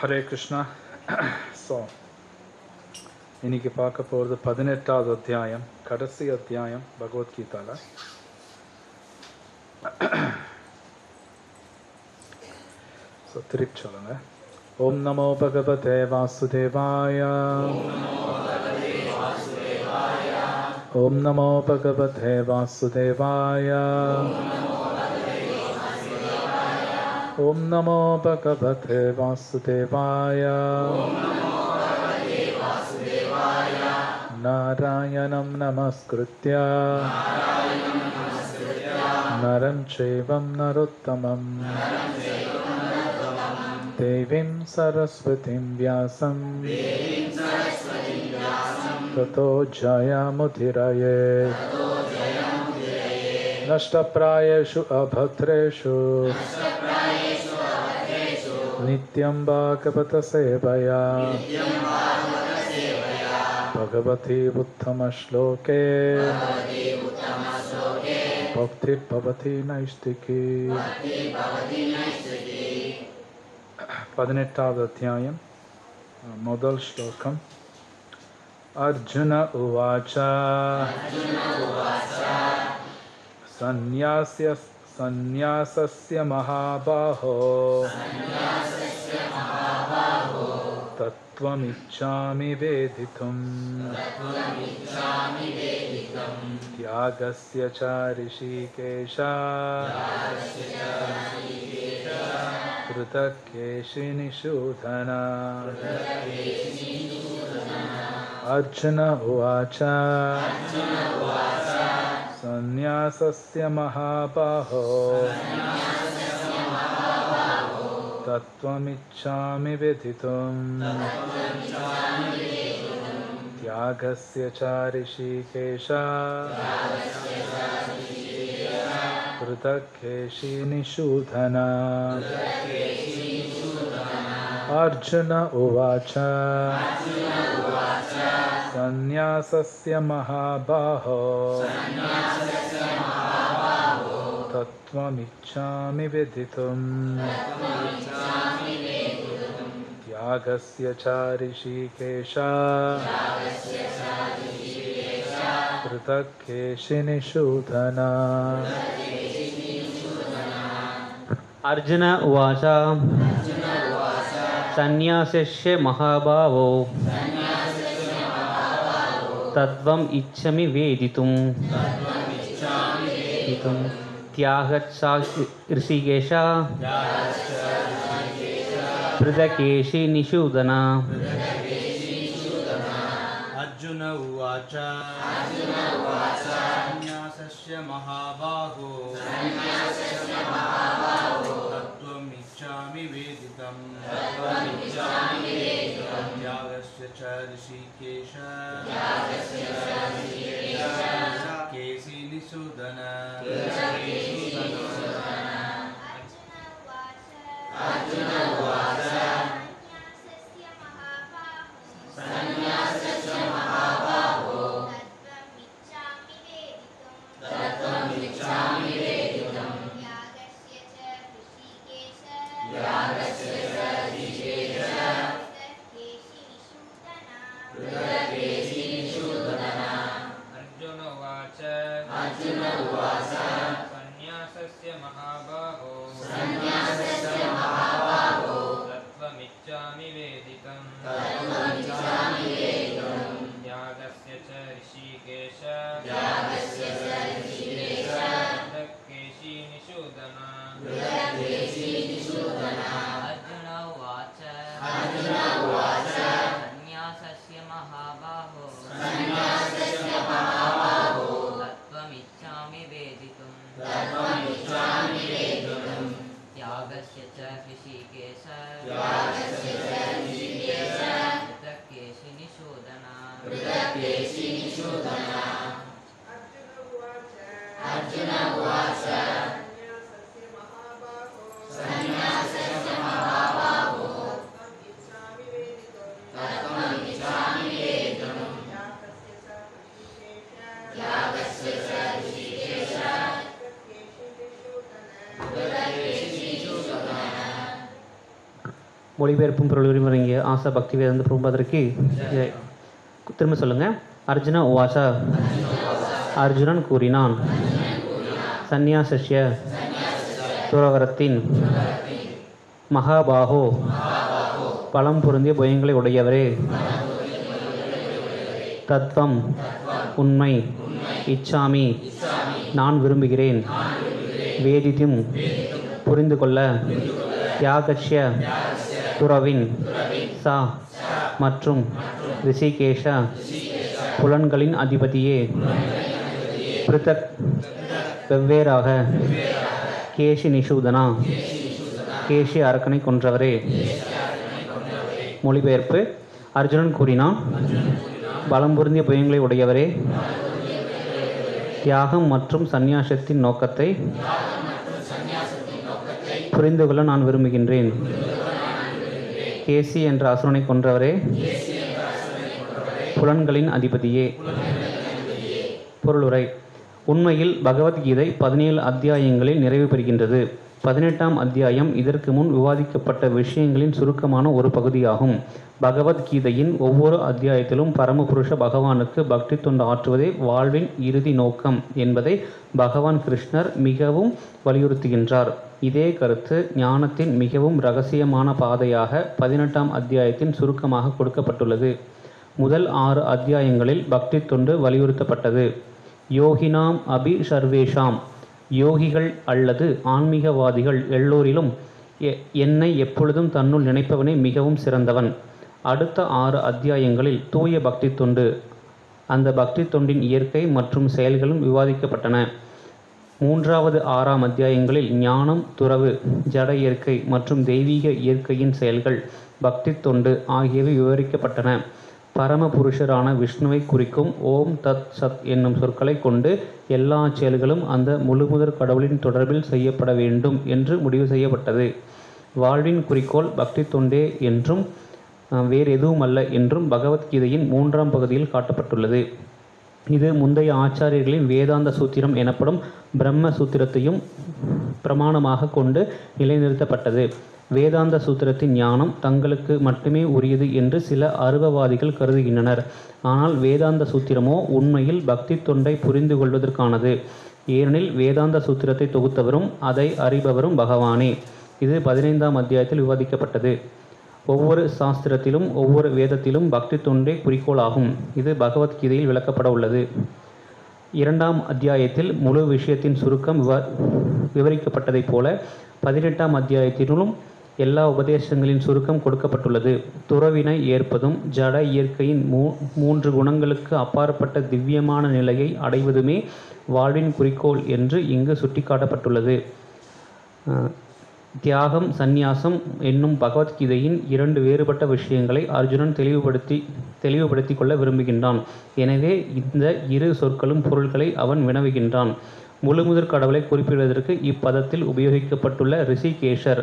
Hare Krishna so இன்னைக்கு பார்க்க போகிறது பதினெட்டாவது அத்தியாயம் கடைசி அத்தியாயம் பகவத்கீதால ஸோ திருப்பி சொல்லுங்க ஓம் நமோ பகவதே வாசுதேவாய ஓம் நமோ பகவதே வாசுதேவாய ॐ नमो भगवते वासुदेवाय। नारायणं नमस्कृत्य। नरं चैवं नरोत्तमं देवीं सरस्वतीं व्यासं ततो जयामुधिरये नष्टप्रायेषु अभद्रेषु नित्यं भागवत सेवया भगवती वाकपतसेवया भगवति उत्तमश्लोके भक्तिर्भवति नैष्टिकी पदिनेट्टावदध्यायं मोदल श्लोकम्। अर्जुन उवाच। सन्न्यास्य सन्न्यासस्य महाबाहो। तत्त्वमिच्छामि वेदितुम्। त्यागस्य च ऋषिकेश। पृथक्केशिनिषूदन अर्जुन उवाच। सन्न्यासस्य महाबाहो। तत्त्वमिच्छामि व्यथितुम्। त्यागस्य च ऋषिकेश। पृथक्केशिनिषूदन अर्जुन उवाच। सन्न्यासस्य महाबाहो। तत्त्वमिच्छामि वेदितुम्। त्यागस्य च ऋषिकेश पृथक्केशिनिषूदन अर्जुन उवाच। सन्न्यासस्य महाभावो तत्त्वम् इच्छमि वेदितुम्। वेदितुं त्यागच्छा ऋषिकेश। पृथकेशि निषूदन। अर्जुन उवाच। सन्न्यासस्य महाबाहो च ऋषिकेश। केसि மொழிபெயர்ப்பும் பொருளுரிமை வழங்கிய ஆசா பக்தி வேதந்த பிரபுபாதருக்கு திரும்ப சொல்லுங்க. அர்ஜுன உவாசா. அர்ஜுனன் கூறினான் சந்நியாசஸ்ய துறவரத்தின் மகாபாகோ பலம் பொருந்திய புயங்களை உடையவரே. தத்துவம் உண்மை இச்சாமி நான் விரும்புகிறேன். வேதித்தும் புரிந்து கொள்ள தியாகஷ்ய துறவின் சா மற்றும் ரிஷிகேஷ புலன்களின் அதிபதியே. பிருத்தக் வெவ்வேறாக கேஷி நிஷூதனா கேஷி அரக்கனை கொன்றவரே. மொழிபெயர்ப்பு. அர்ஜுனன் கூறினான் பலம் பொருந்திய புயங்களை உடையவரே. தியாகம் மற்றும் சந்நியாசத்தின் நோக்கத்தை புரிந்து கொள்ள நான் விரும்புகின்றேன். கேசி என்ற அசுரனை கொன்றவரே. புலன்களின் அதிபதியே. பொருளுரை. உண்மையில் பகவத்கீதை பதினேழு அத்தியாயங்களில் நிறைவு பெறுகின்றது. பதினெட்டாம் அத்தியாயம் இதற்கு முன் விவாதிக்கப்பட்ட விஷயங்களின் சுருக்கமான ஒரு பகுதியாகும். பகவத்கீதையின் ஒவ்வொரு அத்தியாயத்திலும் பரமபுருஷ பகவானுக்கு பக்தி தொண்டு ஆற்றுவதே வாழ்வின் இறுதி நோக்கம் என்பதை பகவான் கிருஷ்ணர் மிகவும் வலியுறுத்துகின்றார். இதே கருத்து ஞானத்தின் மிகவும் ரகசியமான பாதையாக பதினெட்டாம் அத்தியாயத்தின் சுருக்கமாக கொடுக்கப்பட்டுள்ளது. முதல் ஆறு அத்தியாயங்களில் பக்தி தொண்டு வலியுறுத்தப்பட்டது. யோகினாம் அபி சர்வேஷாம். யோகிகள் அல்லது ஆன்மீகவாதிகள் எல்லோரிலும் எ- என்னை எப்பொழுதும் தன்னுள் நினைப்பவனே மிகவும் சிறந்தவன். அடுத்த ஆறு அத்தியாயங்களில் தூய பக்தி தொண்டு அந்த பக்தி தொண்டின் இயற்கை மற்றும் செயல்களும் விவாதிக்கப்பட்டன. மூன்றாவது ஆறாம் அத்தியாயங்களில் ஞானம் துறவு ஜட இயற்கை மற்றும் தெய்வீக இயற்கையின் செயல்கள் பக்தி தொண்டு ஆகியவை விவரிக்கப்பட்டன. பரமபுருஷரான விஷ்ணுவை குறிக்கும் ஓம் தத் சத் என்னும் சொற்களை கொண்டு எல்லா செயல்களும் அந்த முழுமுதற் கடவுளின் தொடர்பில் செய்யப்பட வேண்டும் என்று முடிவு செய்யப்பட்டது. வாழ்வின் குறிக்கோள் பக்தி தொண்டே என்றும் வேறு எதுவுமல்ல என்றும் பகவத்கீதையின் மூன்றாம் பகுதியில் காட்டப்பட்டுள்ளது. இது முந்தைய ஆச்சாரியர்களின் வேதாந்த சூத்திரம் எனப்படும் பிரம்ம சூத்திரத்தையும் பிரமாணமாக கொண்டு நிலைநிறுத்தப்பட்டது. வேதாந்த சூத்திரத்தின் ஞானம் தங்களுக்கு மட்டுமே உரியது என்று சில அருவவாதிகள் கருதுகின்றனர். ஆனால் வேதாந்த சூத்திரமோ உண்மையில் பக்தி தொண்டை புரிந்து கொள்வதற்கானது. ஏனெனில் வேதாந்த சூத்திரத்தை தொகுத்தவரும் அதை அறிபவரும் பகவானே. இது பதினைந்தாம் அத்தியாயத்தில் விவாதிக்கப்பட்டது. ஒவ்வொரு சாஸ்திரத்திலும் ஒவ்வொரு வேதத்திலும் பக்தி தொண்டே குறிக்கோளாகும். இது பகவத்கீதையில் விளக்கப்பட உள்ளது. இரண்டாம் அத்தியாயத்தில் முழு விஷயத்தின் சுருக்கம் விவ விவரிக்கப்பட்டதைப் போல பதினெட்டாம் அத்தியாயத்திலும் எல்லா உபதேசங்களின் சுருக்கம் கொடுக்கப்பட்டுள்ளது. துறவினை ஏற்பதும் ஜட இயற்கையின் மூ மூன்று குணங்களுக்கு அப்பாற்பட்ட திவ்யமான நிலையை அடைவதுமே வாழ்வின் குறிக்கோள் என்று இங்கு சுட்டிக்காட்டப்பட்டுள்ளது. தியாகம் சந்நியாசம் என்னும் பகவத்கீதையின் இரண்டு வேறுபட்ட விஷயங்களை அர்ஜுனன் தெளிவுபடுத்தி தெளிவுபடுத்தி கொள்ள விரும்புகின்றான். எனவே இந்த இரு சொற்களும் பொருள்களை அவன் வினவுகின்றான். முழுமுதற் கடவுளை குறிப்பிடுவதற்கு இப்பதத்தில் உபயோகிக்கப்பட்டுள்ள ரிஷிகேஷர்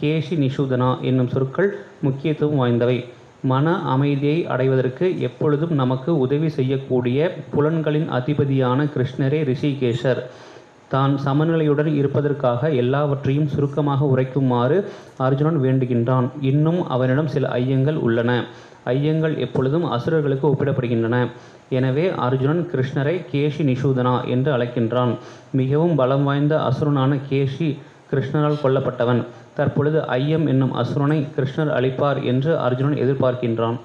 கேஷி நிஷூதனா என்னும் சொற்கள் முக்கியத்துவம் வாய்ந்தவை. மன அமைதியை அடைவதற்கு எப்பொழுதும் நமக்கு உதவி செய்யக்கூடிய புலன்களின் அதிபதியான கிருஷ்ணரே ரிஷிகேஷர் தான் சமநிலையுடன் இருப்பதற்காக எல்லாவற்றையும் சுருக்கமாக உரைக்குமாறு அர்ஜுனன் வேண்டுகின்றான். இன்னும் அவனிடம் சில ஐயங்கள் உள்ளன. ஐயங்கள் எப்பொழுதும் அசுரர்களுக்கு ஒப்பிடப்படுகின்றன. எனவே அர்ஜுனன் கிருஷ்ணரை கேஷி நிஷூதனா என்று அழைக்கின்றான். மிகவும் பலம் வாய்ந்த அசுரனான கேஷி கிருஷ்ணரால் கொல்லப்பட்டவன். தற்பொழுது ஐயம் என்னும் அசுரனை கிருஷ்ணர் அளிப்பார் என்று அர்ஜுனன் எதிர்பார்க்கின்றான்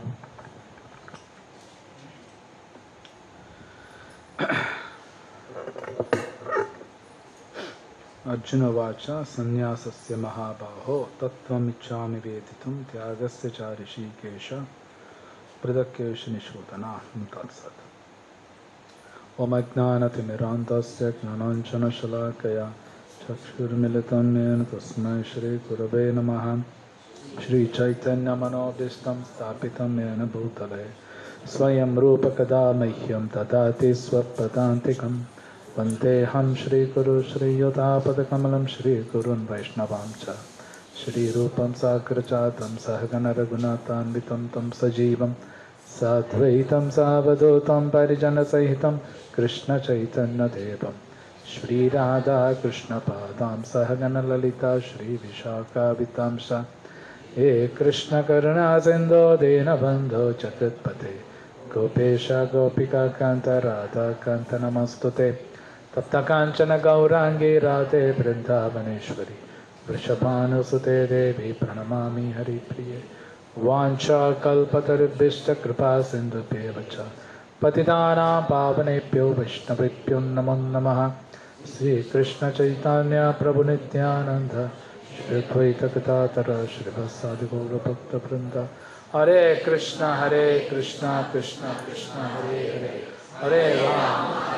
अर्जुनवाच सन्न्यासस्य महाबाहो तत्त्वमिच्छामि वेदितुं त्यागस्य च ऋषिकेश पृथक्केशनिशोधना तत्सत् ओमज्ञानतिमिरान्तस्य ज्ञानाञ्जनशलाकया चक्षुर्मिलितं येन तस्मै श्रीगुरवे नमः। श्रीचैतन्यमनोदिष्टं स्थापितं भूतले। स्वयं रूपकदा मह्यं ददाति स्वपदान्तिकम् वन्देऽहं श्रीगुरु श्रीयुतापदकमलं श्रीगुरुन् वैष्णवां च। श्रीरूपं साग्रजातं सहगणरघुनाथान्वितं तं सजीवं। साद्वैतं सावधूतं परिजनसहितं कृष्णचैतन्यदेवं श्रीराधाकृष्णपादां सहगणललिता श्रीविशाखावितां च हे कृष्णकरुणा सिन्धो दीनबन्धो चतुत्पथे गोपेश गोपिकान्त नमस्तु ते तप्तकाञ्चन गौराङ्गी राधे वृन्दावनेश्वरी वृषभानुसुते देवी प्रणमामि हरिप्रिये वाञ्छाकल्पतरुभ्यश्च सिन्धुभ्येव च पतितानां पावनेभ्यो वैष्णवेभ्यो नमो नमः श्रीकृष्णचैतन्य प्रभुनित्यानन्द श्रीद्वैतकथातर श्रीभसादिगौरभक्तवृन्द Hare Krishna Hare Krishna Krishna Krishna, Hare Hare Hare Ram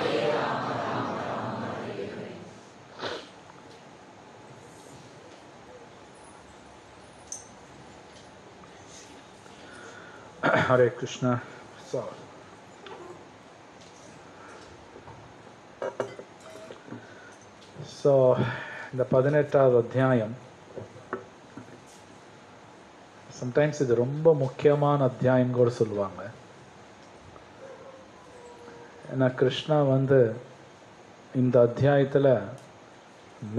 Hare Krishna. So. So இந்த பதினெட்டாவது அத்தியாயம். சம்டைம்ஸ் இது ரொம்ப முக்கியமான அத்தியாயம் கூட சொல்லுவாங்க. ஏன்னா கிருஷ்ணா வந்து இந்த அத்தியாயத்தில்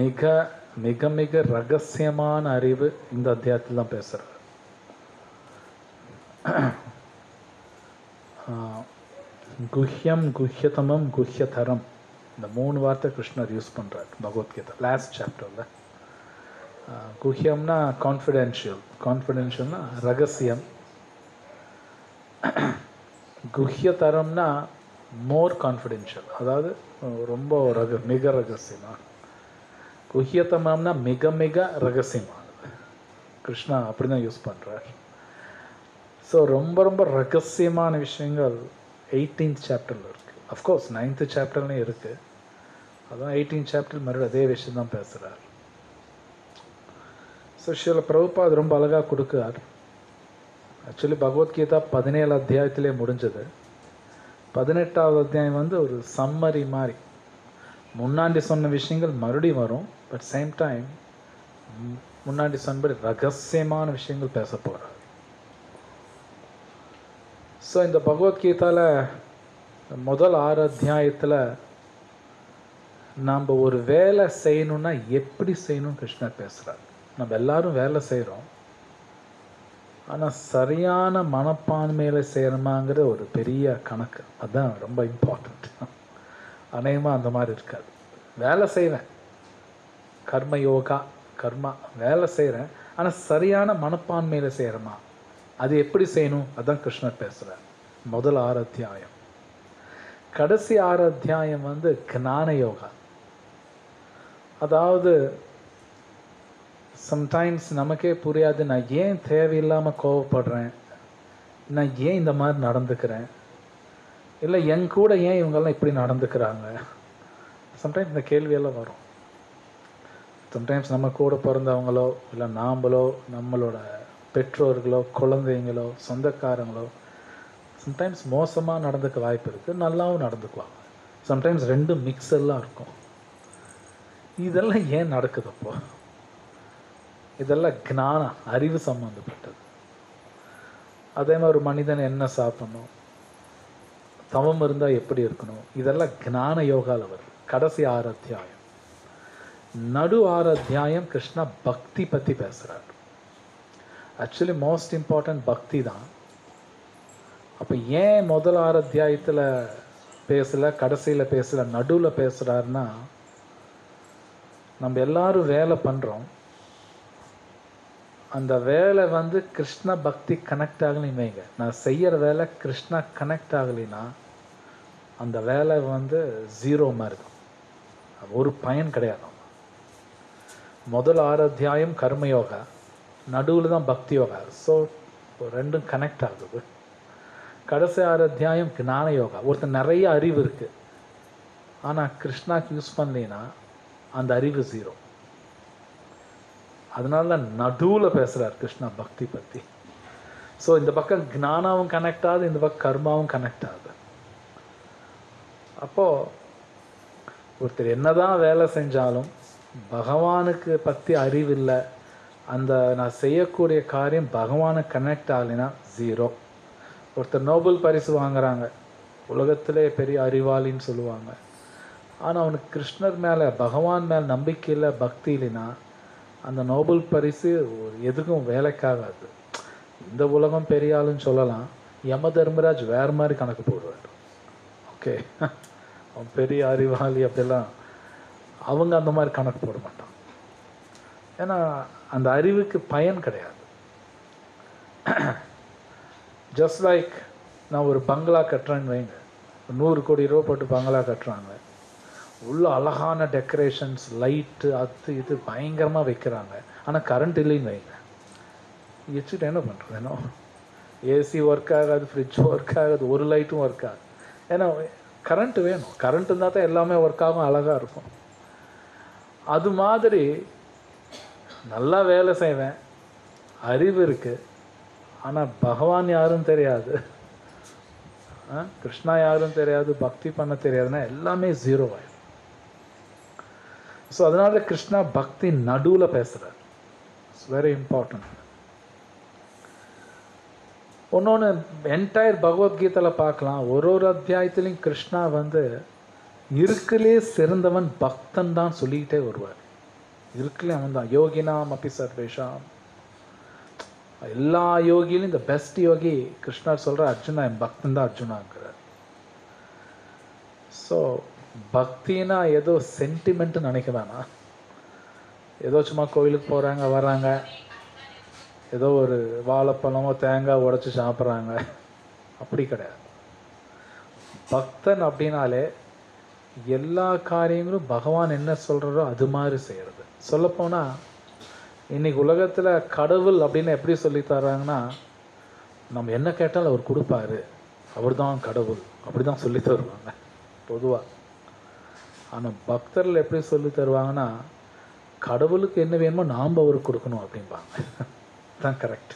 மிக மிக மிக ரகசியமான அறிவு இந்த அத்தியாயத்தில் தான் பேசுகிறார் குஹ்யம் குஹ்யதமம் குஹ்யதரம். இந்த மூணு வார்த்தை கிருஷ்ணர் யூஸ் பண்ணுறார் பகவத்கீதை லாஸ்ட் சாப்டரில் குஹ்யம்னா கான்ஃபிடென்ஷியல் கான்ஃபிடென்ஷியல்னா ரகசியம். குஹ்யதரம்னா மோர் கான்ஃபிடென்ஷியல் அதாவது ரொம்ப ரக மிக ரகசியமாக குஹ்யதமம்னா மிக மிக ரகசியமானது. கிருஷ்ணா அப்படி தான் யூஸ் பண்ணுறார் ஸோ ரொம்ப ரொம்ப ரகசியமான விஷயங்கள் எயிட்டீன்த் சாப்டரில் இருக்குது அஃப்கோர்ஸ் நைன்த்து சாப்டர்லையும் இருக்குது அதான் எயிட்டீன் சாப்டர் மறுபடியும் அதே விஷயம் தான் பேசுகிறார் ஸோ சில அது ரொம்ப அழகாக கொடுக்குறார். ஆக்சுவலி பகவத்கீதா பதினேழு அத்தியாயத்திலே முடிஞ்சது. பதினெட்டாவது அத்தியாயம் வந்து ஒரு சம்மரி மாதிரி. முன்னாடி சொன்ன விஷயங்கள் மறுபடியும் வரும். பட் சேம் டைம் முன்னாடி சொன்னபடி ரகசியமான விஷயங்கள் பேச போகிறார் ஸோ இந்த பகவத்கீதாவில் முதல் ஆறு அத்தியாயத்தில் நாம் ஒரு வேலை செய்யணும்னா எப்படி செய்யணும் கிருஷ்ணர் பேசுகிறார் நம்ம எல்லாரும் வேலை செய்கிறோம் ஆனால் சரியான மனப்பான்மையில் செய்கிறோமாங்கிற ஒரு பெரிய கணக்கு. அதுதான் ரொம்ப இம்பார்ட்டண்ட் அநேகமாக அந்த மாதிரி இருக்காது. வேலை செய்வேன். கர்ம யோகா கர்மா வேலை செய்கிறேன் ஆனால் சரியான மனப்பான்மையில் செய்கிறோமா அது எப்படி செய்யணும்? அதான் கிருஷ்ணர் பேசுகிறார் முதல் ஆறு அத்தியாயம். கடைசி ஆறு அத்தியாயம் வந்து ஞான யோகா. அதாவது சம்டைம்ஸ் நமக்கே புரியாது நான் ஏன் தேவையில்லாமல் கோவப்படுறேன்? நான் ஏன் இந்த மாதிரி நடந்துக்கிறேன்? இல்லை என் கூட ஏன் இவங்கெல்லாம் இப்படி நடந்துக்கிறாங்க? சம்டைம்ஸ் இந்த கேள்வியெல்லாம் வரும். சம்டைம்ஸ் நம்ம கூட பிறந்தவங்களோ இல்லை நாம்பளோ நம்மளோட பெற்றோர்களோ குழந்தைங்களோ சொந்தக்காரங்களோ சம்டைம்ஸ் மோசமாக நடந்துக்க வாய்ப்பு இருக்குது நல்லாவும் நடந்துக்குவாங்க சம்டைம்ஸ் ரெண்டும் மிக்ஸ் எல்லாம் இருக்கும். இதெல்லாம் ஏன் நடக்குது அப்போ? இதெல்லாம் ஞானம் அறிவு சம்மந்தப்பட்டது அதே மாதிரி ஒரு மனிதன் என்ன சாப்பிடணும்? தவம் இருந்தால் எப்படி இருக்கணும்? இதெல்லாம் ஞான யோகாவில் வருது. கடைசி ஆறு அத்தியாயம். நடு ஆறு அத்தியாயம் கிருஷ்ணா பக்தி பற்றி பேசுகிறார் ஆக்சுவலி மோஸ்ட் இம்பார்ட்டன்ட் பக்தி தான். அப்போ ஏன் முதல் ஆறு அத்தியாயத்தில் பேசலை கடைசியில் பேசலை நடுவில் பேசுகிறாருன்னா நம்ம எல்லாரும் வேலை பண்ணுறோம் அந்த வேலை வந்து கிருஷ்ண பக்தி கனெக்ட் ஆகலைன்னு வைங்க. நான் செய்கிற வேலை கிருஷ்ணா கனெக்ட் ஆகலைன்னா அந்த வேலை வந்து ஜீரோ மாதிரி இருக்கும். ஒரு பயன் கிடையாது. முதல் ஆறு அத்தியாயம் கர்மயோகா நடுவில் தான் பக்தி யோகா. ஸோ ரெண்டும் கனெக்ட் ஆகுது. கடைசி ஆறு அத்தியாயம் ஞான யோகா ஒருத்தர் நிறைய அறிவு இருக்குது ஆனால் கிருஷ்ணாக்கு யூஸ் பண்ணலைன்னா அந்த அறிவு ஜீரோ அதனால தான் நடுவில் பேசுகிறார் கிருஷ்ணா பக்தி பற்றி ஸோ இந்த பக்கம் ஜானாவும் கனெக்ட் ஆகுது இந்த பக்கம் கர்மாவும் கனெக்ட் ஆகுது. அப்போது ஒருத்தர் என்னதான் வேலை செஞ்சாலும் பகவானுக்கு பற்றி அறிவில்லை. அந்த நான் செய்யக்கூடிய காரியம் பகவானை கனெக்ட் ஆகலைன்னா ஜீரோ ஒருத்தர் நோபல் பரிசு வாங்குறாங்க. உலகத்திலே பெரிய அறிவாளின்னு சொல்லுவாங்க. ஆனால் அவனுக்கு கிருஷ்ணர் மேலே பகவான் மேலே நம்பிக்கை இல்லை பக்தி இல்லைன்னா அந்த நோபல் பரிசு எதுக்கும் வேலைக்காகாது. இந்த உலகம் பெரிய ஆளுன்னு சொல்லலாம். யம தர்மராஜ் வேற மாதிரி கணக்கு போடுவார். ஓகே. அவன் பெரிய அறிவாளி அப்படிலாம். அவங்க அந்த மாதிரி கணக்கு போட மாட்டான். ஏன்னா அந்த அறிவுக்கு பயன் கிடையாது. ஜஸ்ட் லைக் நான் ஒரு பங்களா கட்டுறேன்னு வைங்க. நூறு கோடி ரூபா போட்டு பங்களா கட்டுறாங்க. உள்ள அழகான டெக்கரேஷன்ஸ் லைட்டு அது இது பயங்கரமாக வைக்கிறாங்க. ஆனால் கரண்ட் இல்லைன்னு வைங்க. வச்சுட்டு என்ன பண்ணுறது என்ன? ஏசி ஒர்க் ஆகாது ஃப்ரிட்ஜ் ஒர்க் ஆகாது ஒரு லைட்டும் ஒர்க் ஆகாது. ஏன்னா கரண்ட் வேணும். கரண்ட் இருந்தால் தான் எல்லாமே ஒர்க் ஆகும் அழகாக இருக்கும். அது மாதிரி நல்லா வேலை செய்வேன். அறிவு இருக்குது ஆனால் பகவான் யாரும் தெரியாது. கிருஷ்ணா யாரும் தெரியாது பக்தி பண்ண தெரியாதுன்னா எல்லாமே ஜீரோ ஆயிடும் ஸோ அதனால கிருஷ்ணா பக்தி நடுவில் பேசுகிறார் இட்ஸ் வெரி இம்பார்ட்டன்ட் இன்னொன்று என்டையர் பகவத்கீதையில் பார்க்கலாம். ஒரு ஒரு அத்தியாயத்திலையும் கிருஷ்ணா வந்து இருக்கிலே சிறந்தவன் பக்தன் தான் சொல்லிக்கிட்டே வருவார். இருக்கலே அவன் தான் யோகினாம் அப்பி சர்வேஷாம் எல்லா யோகியிலும் இந்த பெஸ்ட் யோகி கிருஷ்ணர் சொல்கிற அர்ஜுனா என் பக்தன் தான் அர்ஜுனாங்கிறார். ஸோ பக்தினா ஏதோ சென்டிமெண்ட் நினைக்க வேணாம். ஏதோ சும்மா கோயிலுக்கு போகிறாங்க வராங்க ஏதோ ஒரு வாழைப்பழமோ தேங்காய் உடச்சி சாப்பிட்றாங்க. அப்படி கிடையாது. பக்தன் அப்படின்னாலே எல்லா காரியங்களும் பகவான் என்ன சொல்கிறாரோ அது மாதிரி செய்கிறது சொல்லப்போனால் இன்றைக்கி உலகத்தில் கடவுள் அப்படின்னு எப்படி சொல்லி தர்றாங்கன்னா நம்ம என்ன கேட்டாலும் அவர் கொடுப்பாரு. அவர் தான் கடவுள். அப்படி தான் சொல்லி தருவாங்க பொதுவாக ஆனால் பக்தர்கள் எப்படி சொல்லி தருவாங்கன்னா கடவுளுக்கு என்ன வேணுமோ நாம் அவருக்கு கொடுக்கணும் அப்படிம்பாங்க. அதுதான் கரெக்ட்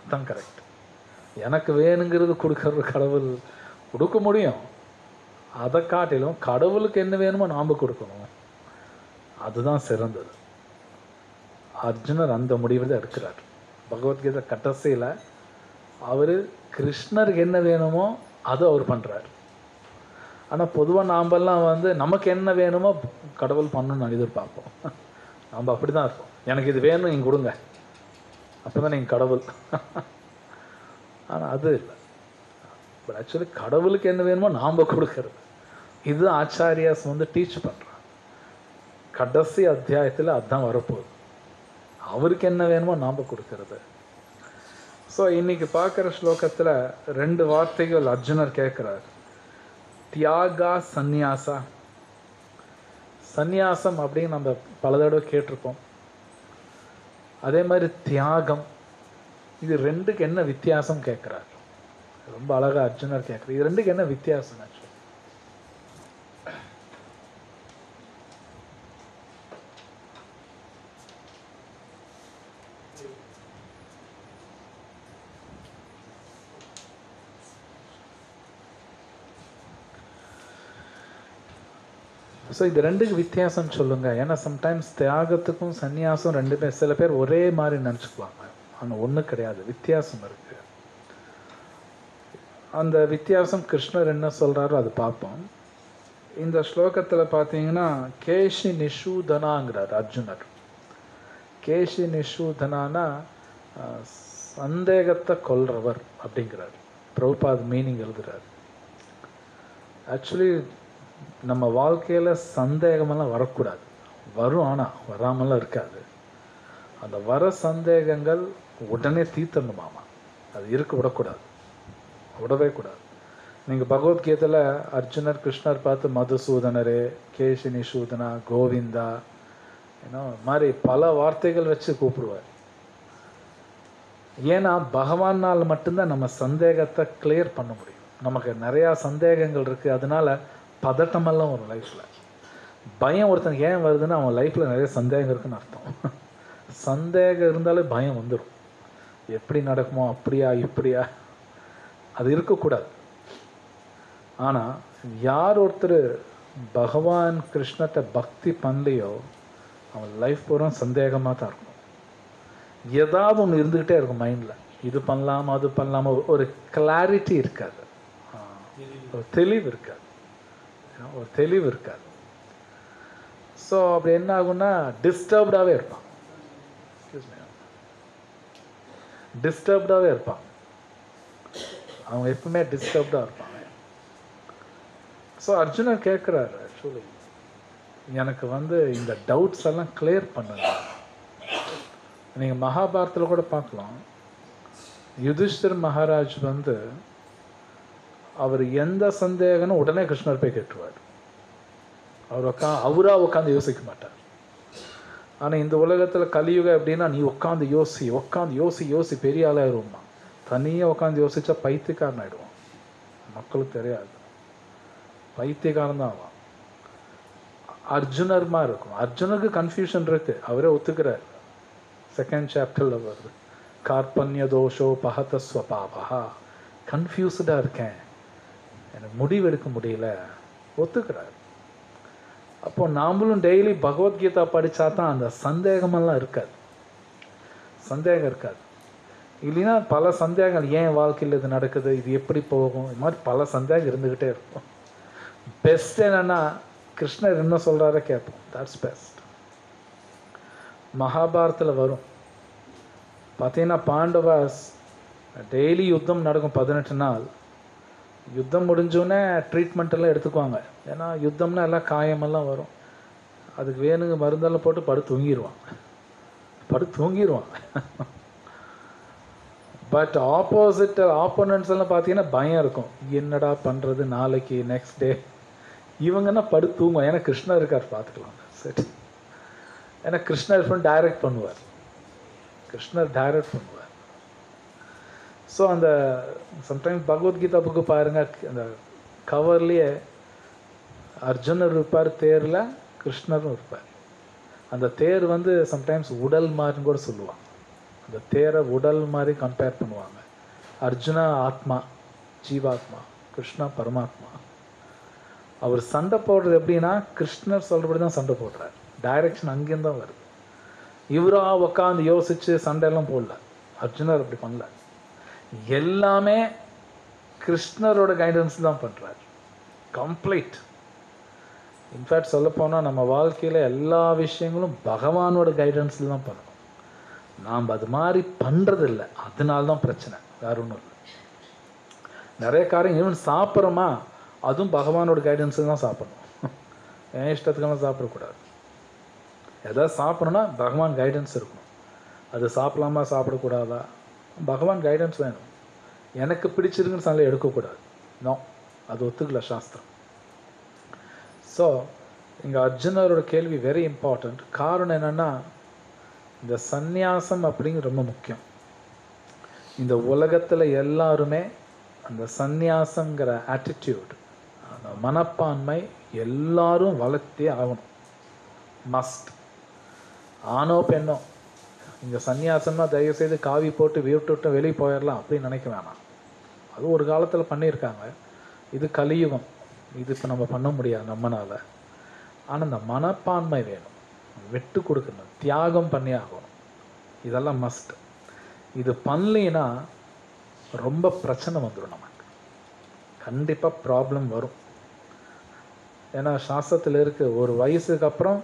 அதான் கரெக்ட் எனக்கு வேணுங்கிறது கொடுக்கறது கடவுள். கொடுக்க முடியும். அதை காட்டிலும் கடவுளுக்கு என்ன வேணுமோ நாம் கொடுக்கணும். அதுதான் சிறந்தது. அர்ஜுனர் அந்த முடிவில் தான் எடுக்கிறார் பகவத்கீதை கடைசியில் அவர் கிருஷ்ணருக்கு என்ன வேணுமோ அதை அவர் பண்ணுறார் ஆனால் பொதுவாக நாம்பெல்லாம் வந்து நமக்கு என்ன வேணுமோ கடவுள் பண்ணணும்னு எதிர்பார்ப்போம். நம்ம அப்படி தான் இருப்போம். எனக்கு இது வேணும் நீங்கள் கொடுங்க. அப்போ தான் நீங்கள் கடவுள். ஆனால் அது இல்லை. பட் ஆக்சுவலி கடவுளுக்கு என்ன வேணுமோ நாம் கொடுக்கறது. இது ஆச்சாரியாஸ் வந்து டீச் பண்ணுறான் கடைசி அத்தியாயத்தில் அதுதான் வரப்போகுது. அவருக்கு என்ன வேணுமோ நாம் கொடுக்கறது. ஸோ இன்னைக்கு பார்க்குற ஸ்லோகத்தில் ரெண்டு வார்த்தைகள் அர்ஜுனர் கேட்குறார். தியாகா சந்நியாசா. சந்நியாசம் அப்படின்னு நம்ம பல தடவை கேட்டிருப்போம். அதே மாதிரி தியாகம். இது ரெண்டுக்கு என்ன வித்தியாசம் கேட்குறார்? ரொம்ப அழகாக அர்ஜுனர் கேட்குறார். இது ரெண்டுக்கு என்ன வித்தியாசம் ஆக்சுவலி ஸோ இது ரெண்டுக்கு வித்தியாசம் சொல்லுங்க. ஏன்னா சம்டைம்ஸ் தியாகத்துக்கும் சந்நியாசம் ரெண்டு பேர் சில பேர் ஒரே மாதிரி நினச்சிக்குவாங்க. ஆனால் ஒன்றும் கிடையாது. வித்தியாசம் இருக்கு. அந்த வித்தியாசம் கிருஷ்ணர் என்ன சொல்கிறாரோ அது பார்ப்போம். இந்த ஸ்லோகத்தில் பார்த்தீங்கன்னா கேஷி நிஷூதனாங்கிறார் அர்ஜுனர். கேஷி நிஷூதனானா சந்தேகத்தை கொல்றவர் அப்படிங்கிறார். பிரபுபாத் மீனிங் எழுதுறார். ஆக்சுவலி நம்ம வாழ்க்கையில் சந்தேகமெல்லாம் வரக்கூடாது. வரும் ஆனால் வராமலாம் இருக்காது. அந்த வர சந்தேகங்கள் உடனே தீர்த்தணுமாமா அது இருக்க விடக்கூடாது. விடவே கூடாது. நீங்கள் பகவத்கீதையில் அர்ஜுனர் கிருஷ்ணர் பார்த்து மதுசூதனரே கேஷினி சூதனா கோவிந்தா ஏன்னோ மாதிரி பல வார்த்தைகள் வச்சு கூப்பிடுவார். ஏன்னா பகவானால் மட்டும்தான் நம்ம சந்தேகத்தை கிளியர் பண்ண முடியும். நமக்கு நிறையா சந்தேகங்கள் இருக்குது அதனால பதட்டமெல்லாம் வரும் லைஃப்பில் பயம் ஒருத்தனுக்கு ஏன் வருதுன்னா அவன் லைஃப்பில் நிறைய சந்தேகம் இருக்குன்னு அர்த்தம். சந்தேகம் இருந்தாலே பயம் வந்துடும் எப்படி நடக்குமோ அப்படியா இப்படியா? அது இருக்கக்கூடாது. ஆனால் யார் ஒருத்தர் பகவான் கிருஷ்ணத்தை பக்தி பண்ணலையோ அவன் லைஃப் பூரா சந்தேகமாக தான் இருக்கும். ஏதாவது ஒன்று இருந்துக்கிட்டே இருக்கும் மைண்டில் இது பண்ணலாமா அது பண்ணலாமா ஒரு- கிளாரிட்டி இருக்காது. ஒரு தெளிவு இருக்காது. ஒரு தெளிவு இருக்காது. ஸோ அப்படி என்ன ஆகும்னா டிஸ்டர்ப்டாகவே இருப்பான். டிஸ்டர்ப்டாகவே இருப்பான். அவங்க எப்பவுமே டிஸ்டர்ப்டாக இருப்பாங்க ஸோ அர்ஜுனன் கேட்குறாரு ஆக்சுவலி எனக்கு வந்து இந்த டவுட்ஸ் எல்லாம் கிளியர் பண்ணுங்க. நீங்கள் மகாபாரத்தில் கூட பார்க்கலாம். யுதிஷ்டர் மகாராஜ் வந்து அவர் எந்த சந்தேகம்னு உடனே கிருஷ்ணர் போய் கேட்டுருவார். அவர் உட்கா அவராக உட்காந்து யோசிக்க மாட்டார். ஆனால் இந்த உலகத்தில் கலியுகம் எப்படின்னா நீ உட்காந்து யோசி உட்காந்து யோசி யோசி பெரிய ஆளாயிருவோம்மா தனியாக உட்காந்து யோசிச்சா பைத்தியக்காரன் ஆயிடுவான். மக்களுக்கு தெரியாது. பைத்தியக்காரன் தான் ஆவான் அர்ஜுனர்மா இருக்கும். அர்ஜுனருக்கு கன்ஃபியூஷன் இருக்குது அவரே ஒத்துக்கிறார். செகண்ட் சாப்டரில் வருது. கார்பண்ய தோஷோ பகத ஸ்வபாபா கன்ஃபியூஸ்டாக இருக்கேன். எனக்கு முடிவெடுக்க முடியல. ஒத்துக்கிறார். அப்போ நாமளும் டெய்லி பகவத்கீதா படித்தா தான் அந்த சந்தேகமெல்லாம் இருக்காது. சந்தேகம் இருக்காது. இல்லைன்னா பல சந்தேகங்கள் ஏன் வாழ்க்கையில் இது நடக்குது இது எப்படி போகும் இது மாதிரி பல சந்தேகம் இருந்துக்கிட்டே இருக்கும். பெஸ்ட் என்னன்னா கிருஷ்ணர் என்ன சொல்கிறாரோ கேட்போம். தட்ஸ் பெஸ்ட் மகாபாரத்தில் வரும். பார்த்தீங்கன்னா பாண்டவாஸ் டெய்லி யுத்தம் நடக்கும் பதினெட்டு நாள். யுத்தம் முடிஞ்சோடனே ட்ரீட்மெண்ட் எல்லாம் எடுத்துக்குவாங்க. ஏன்னா யுத்தம்னா எல்லாம் காயமெல்லாம் வரும். அதுக்கு வேணுங்க மருந்தெல்லாம் போட்டு படு தூங்கிடுவாங்க படு தூங்கிடுவான் பட் ஆப்போசிட் ஆப்போனன்ட்ஸ் எல்லாம் பார்த்தீங்கன்னா பயம் இருக்கும். என்னடா பண்ணுறது நாளைக்கு நெக்ஸ்ட் டே இவங்கன்னா படு தூங்குவோம் ஏன்னா கிருஷ்ணர் இருக்கார் பார்த்துக்கலாம். சரி. ஏன்னா கிருஷ்ணர் டைரக்ட் பண்ணுவார். கிருஷ்ணர் டைரக்ட் பண்ணுவார். ஸோ அந்த சம்டைம்ஸ் பகவத்கீதா புக்கு பாருங்க அந்த கவர்லேயே அர்ஜுனர் இருப்பார் தேரில் கிருஷ்ணரும் இருப்பார். அந்த தேர் வந்து சம்டைம்ஸ் உடல் மாதிரின்னு கூட சொல்லுவாங்க. அந்த தேரை உடல் மாதிரி கம்பேர் பண்ணுவாங்க. அர்ஜுனா ஆத்மா ஜீவாத்மா கிருஷ்ணா பரமாத்மா. அவர் சண்டை போடுறது எப்படின்னா கிருஷ்ணர் சொல்கிறபடி தான் சண்டை போடுறார். டைரக்ஷன் அங்கேருந்து தான் வருது. இவராக உட்காந்து யோசித்து சண்டையெல்லாம் போடல. அர்ஜுனர் அப்படி பண்ணல. எல்லாமே கிருஷ்ணரோட கைடன்ஸ் தான் பண்ணுறார் கம்ப்ளீட் இன்ஃபேக்ட் சொல்லப்போனால் நம்ம வாழ்க்கையில் எல்லா விஷயங்களும் பகவானோட கைடன்ஸில் தான் பண்ணணும். நாம் அது மாதிரி பண்ணுறது இல்லை அதனால தான் பிரச்சனை. வேற ஒன்றும் இல்லை. நிறைய காரியம் ஈவன் சாப்பிட்றோமா அதுவும் பகவானோட கைடன்ஸில் தான் சாப்பிடணும். என் இஷ்டத்துக்கெல்லாம் சாப்பிடக்கூடாது. எதாவது சாப்பிட்ணுன்னா பகவான் கைடன்ஸ் இருக்கணும். அது சாப்பிடலாமா சாப்பிடக்கூடாதா? பகவான் கைடன்ஸ் வேணும். எனக்கு பிடிச்சிருக்குன்னு சொல்ல எடுக்கக்கூடாது. நோ அது ஒத்துக்கல சாஸ்திரம். ஸோ இங்கே அர்ஜுனரோட கேள்வி வெரி இம்பார்ட்டண்ட் காரணம் என்னென்னா இந்த சந்நியாசம் அப்படிங்கிறது ரொம்ப முக்கியம். இந்த உலகத்தில் எல்லாருமே அந்த சந்நியாசங்கிற ஆட்டிடியூட் அந்த மனப்பான்மை எல்லாரும் வளர்த்தே ஆகணும். மஸ்ட் ஆணோ பெண்ணோ இங்கே சந்நியாசம்னா தயவுசெய்து காவி போட்டு வீட்டு விட்டு வெளியே போயிடலாம் அப்படின்னு நினைக்க வேணாம். அது ஒரு காலத்தில் பண்ணியிருக்காங்க. இது கலியுகம். இது இப்போ நம்ம பண்ண முடியாது நம்மனால். ஆனால் இந்த மனப்பான்மை வேணும். விட்டு கொடுக்கணும். தியாகம் பண்ணி ஆகணும். இதெல்லாம் மஸ்ட் இது பண்ணலைன்னா ரொம்ப பிரச்சனை வந்துடும் நமக்கு. கண்டிப்பாக ப்ராப்ளம் வரும். ஏன்னா சாஸ்திரத்தில் இருக்குது ஒரு வயசுக்கு அப்புறம்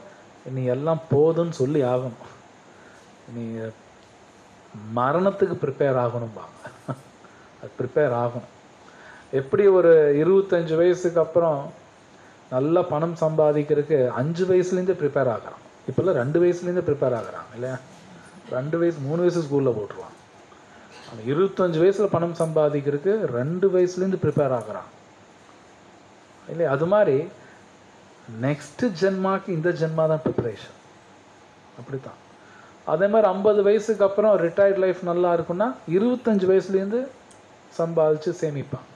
நீ எல்லாம் போதும்னு சொல்லி ஆகணும். நீ மரணத்துக்கு ப்ரிப்பேர் ஆகணும்பாங்க அது ப்ரிப்பேர் ஆகணும். எப்படி ஒரு இருபத்தஞ்சு வயசுக்கு அப்புறம் நல்லா பணம் சம்பாதிக்கிறதுக்கு அஞ்சு வயசுலேருந்தே ப்ரிப்பேர் ஆகிறான். இப்போல்லாம் ரெண்டு வயசுலேருந்தே ப்ரிப்பேர் ஆகிறான் இல்லையா? ரெண்டு வயசு மூணு வயசு ஸ்கூலில் போட்டுருவான். அவன் இருபத்தஞ்சு வயசில் பணம் சம்பாதிக்கிறதுக்கு ரெண்டு வயசுலேருந்து ப்ரிப்பேர் ஆகுறான். இல்லையா? அது மாதிரி நெக்ஸ்ட்டு ஜென்மாக்கு இந்த ஜென்மா தான் ப்ரிப்பரேஷன் அப்படித்தான். அதே மாதிரி ஐம்பது வயசுக்கு அப்புறம் ரிட்டையர்ட் லைஃப் நல்லா இருக்குன்னா இருபத்தஞ்சு வயசுலேருந்து சம்பாதிச்சு சேமிப்பான்.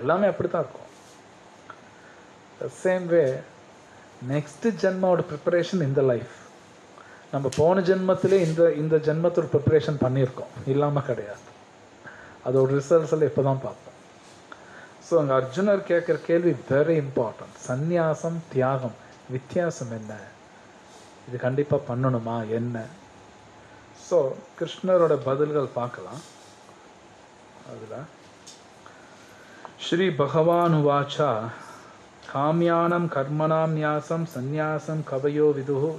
எல்லாமே அப்படி தான் இருக்கும் சேம் வே நெக்ஸ்ட் ஜென்மாவோட ப்ரிப்பரேஷன் இந்த லைஃப் நம்ம போன ஜென்மத்திலே இந்த இந்த ஜென்மத்தோட ப்ரிப்பரேஷன் பண்ணியிருக்கோம். இல்லாமல் கிடையாது. அதோட ரிசல்ட்ஸ் எல்லாம் இப்போ தான் பார்ப்போம் ஸோ அங்கே அர்ஜுனர் கேட்குற கேள்வி வெரி இம்பார்ட்டன்ட் சந்நியாசம் தியாகம் வித்தியாசம் என்ன? இது கண்டிப்பாக பண்ணணுமா? என்ன? ஸோ கிருஷ்ணரோட பதில்கள் பார்க்கலாம். அதில் ஸ்ரீ பகவான் வாச்சா காமியானம் கர்மணாம் நியாசம் சந்நியாசம் கவயோ விதுஹு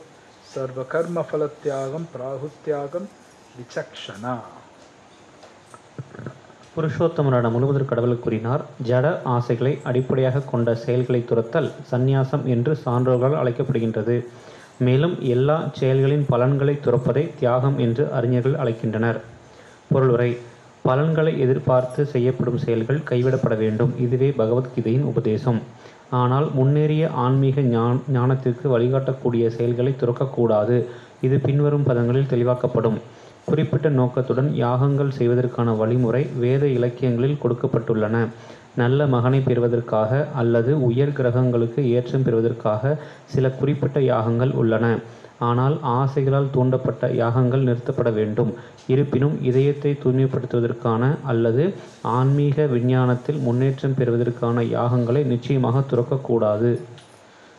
சர்வ கர்ம ஃபலத்தியாகம் பிராகுத்தியாகம் விசக்ஷனா. புருஷோத்தமரான முழுவதற் கடவுள் கூறினார் ஜட ஆசைகளை அடிப்படையாக கொண்ட செயல்களை துரத்தல் சந்நியாசம் என்று சான்றோர்களால் அழைக்கப்படுகின்றது. மேலும் எல்லா செயல்களின் பலன்களை துறப்பதை தியாகம் என்று அறிஞர்கள் அழைக்கின்றனர். பொருளுரை பலன்களை எதிர்பார்த்து செய்யப்படும் செயல்கள் கைவிடப்பட வேண்டும். இதுவே பகவத்கீதையின் உபதேசம். ஆனால் முன்னேறிய ஆன்மீக ஞான ஞானத்திற்கு வழிகாட்டக்கூடிய செயல்களை துறக்கக்கூடாது. இது பின்வரும் பதங்களில் தெளிவாக்கப்படும். குறிப்பிட்ட நோக்கத்துடன் யாகங்கள் செய்வதற்கான வழிமுறை வேத இலக்கியங்களில் கொடுக்கப்பட்டுள்ளன. நல்ல மகனை பெறுவதற்காக அல்லது உயர் கிரகங்களுக்கு ஏற்றம் பெறுவதற்காக சில குறிப்பிட்ட யாகங்கள் உள்ளன. ஆனால் ஆசைகளால் தூண்டப்பட்ட யாகங்கள் நிறுத்தப்பட வேண்டும். இருப்பினும் இதயத்தை தூய்மைப்படுத்துவதற்கான அல்லது ஆன்மீக விஞ்ஞானத்தில் முன்னேற்றம் பெறுவதற்கான யாகங்களை நிச்சயமாக துறக்கக்கூடாது.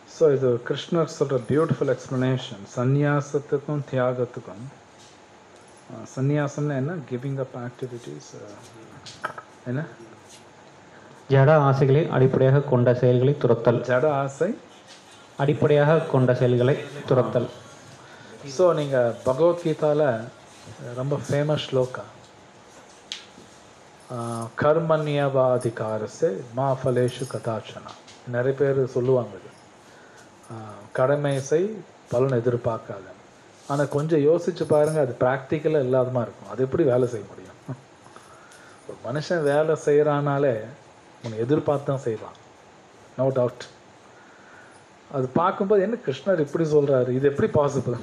ஸோ இது கிருஷ்ணர் சொல்கிற பியூட்டிஃபுல் எக்ஸ்ப்ளனேஷன் சந்நியாசத்துக்கும் தியாகத்துக்கும் அஹ், சந்நியாசம்னா என்ன? கிவிங் அப் ஆக்டிவிட்டீஸ் என்ன? ஜட ஆசைகளை அடிப்படையாக கொண்ட செயல்களை துரத்தல். ஜட ஆசை அடிப்படையாக கொண்ட செயல்களை துரத்தல். ஸோ நீங்கள் பகவத்கீதால ரொம்ப ஃபேமஸ் ஸ்லோகா. கர்மண்யவாதிகாரசே மா ஃபலேஷு கதாச்சனா. நிறைய பேர் சொல்லுவாங்க இது. கடமை செய் பலன் எதிர்பார்க்காத. ஆனால் கொஞ்சம் யோசிச்சு பாருங்க அது ப்ராக்டிக்கலாக இல்லாதமா இருக்கும். அது எப்படி வேலை செய்ய முடியும்? ஒரு மனுஷன் வேலை செய்கிறானாலே உன்னை எதிர்பார்த்து தான் செய்வான். நோ டவுட் அது பார்க்கும்போது என்ன கிருஷ்ணர் இப்படி சொல்கிறாரு இது எப்படி பாசிபிள்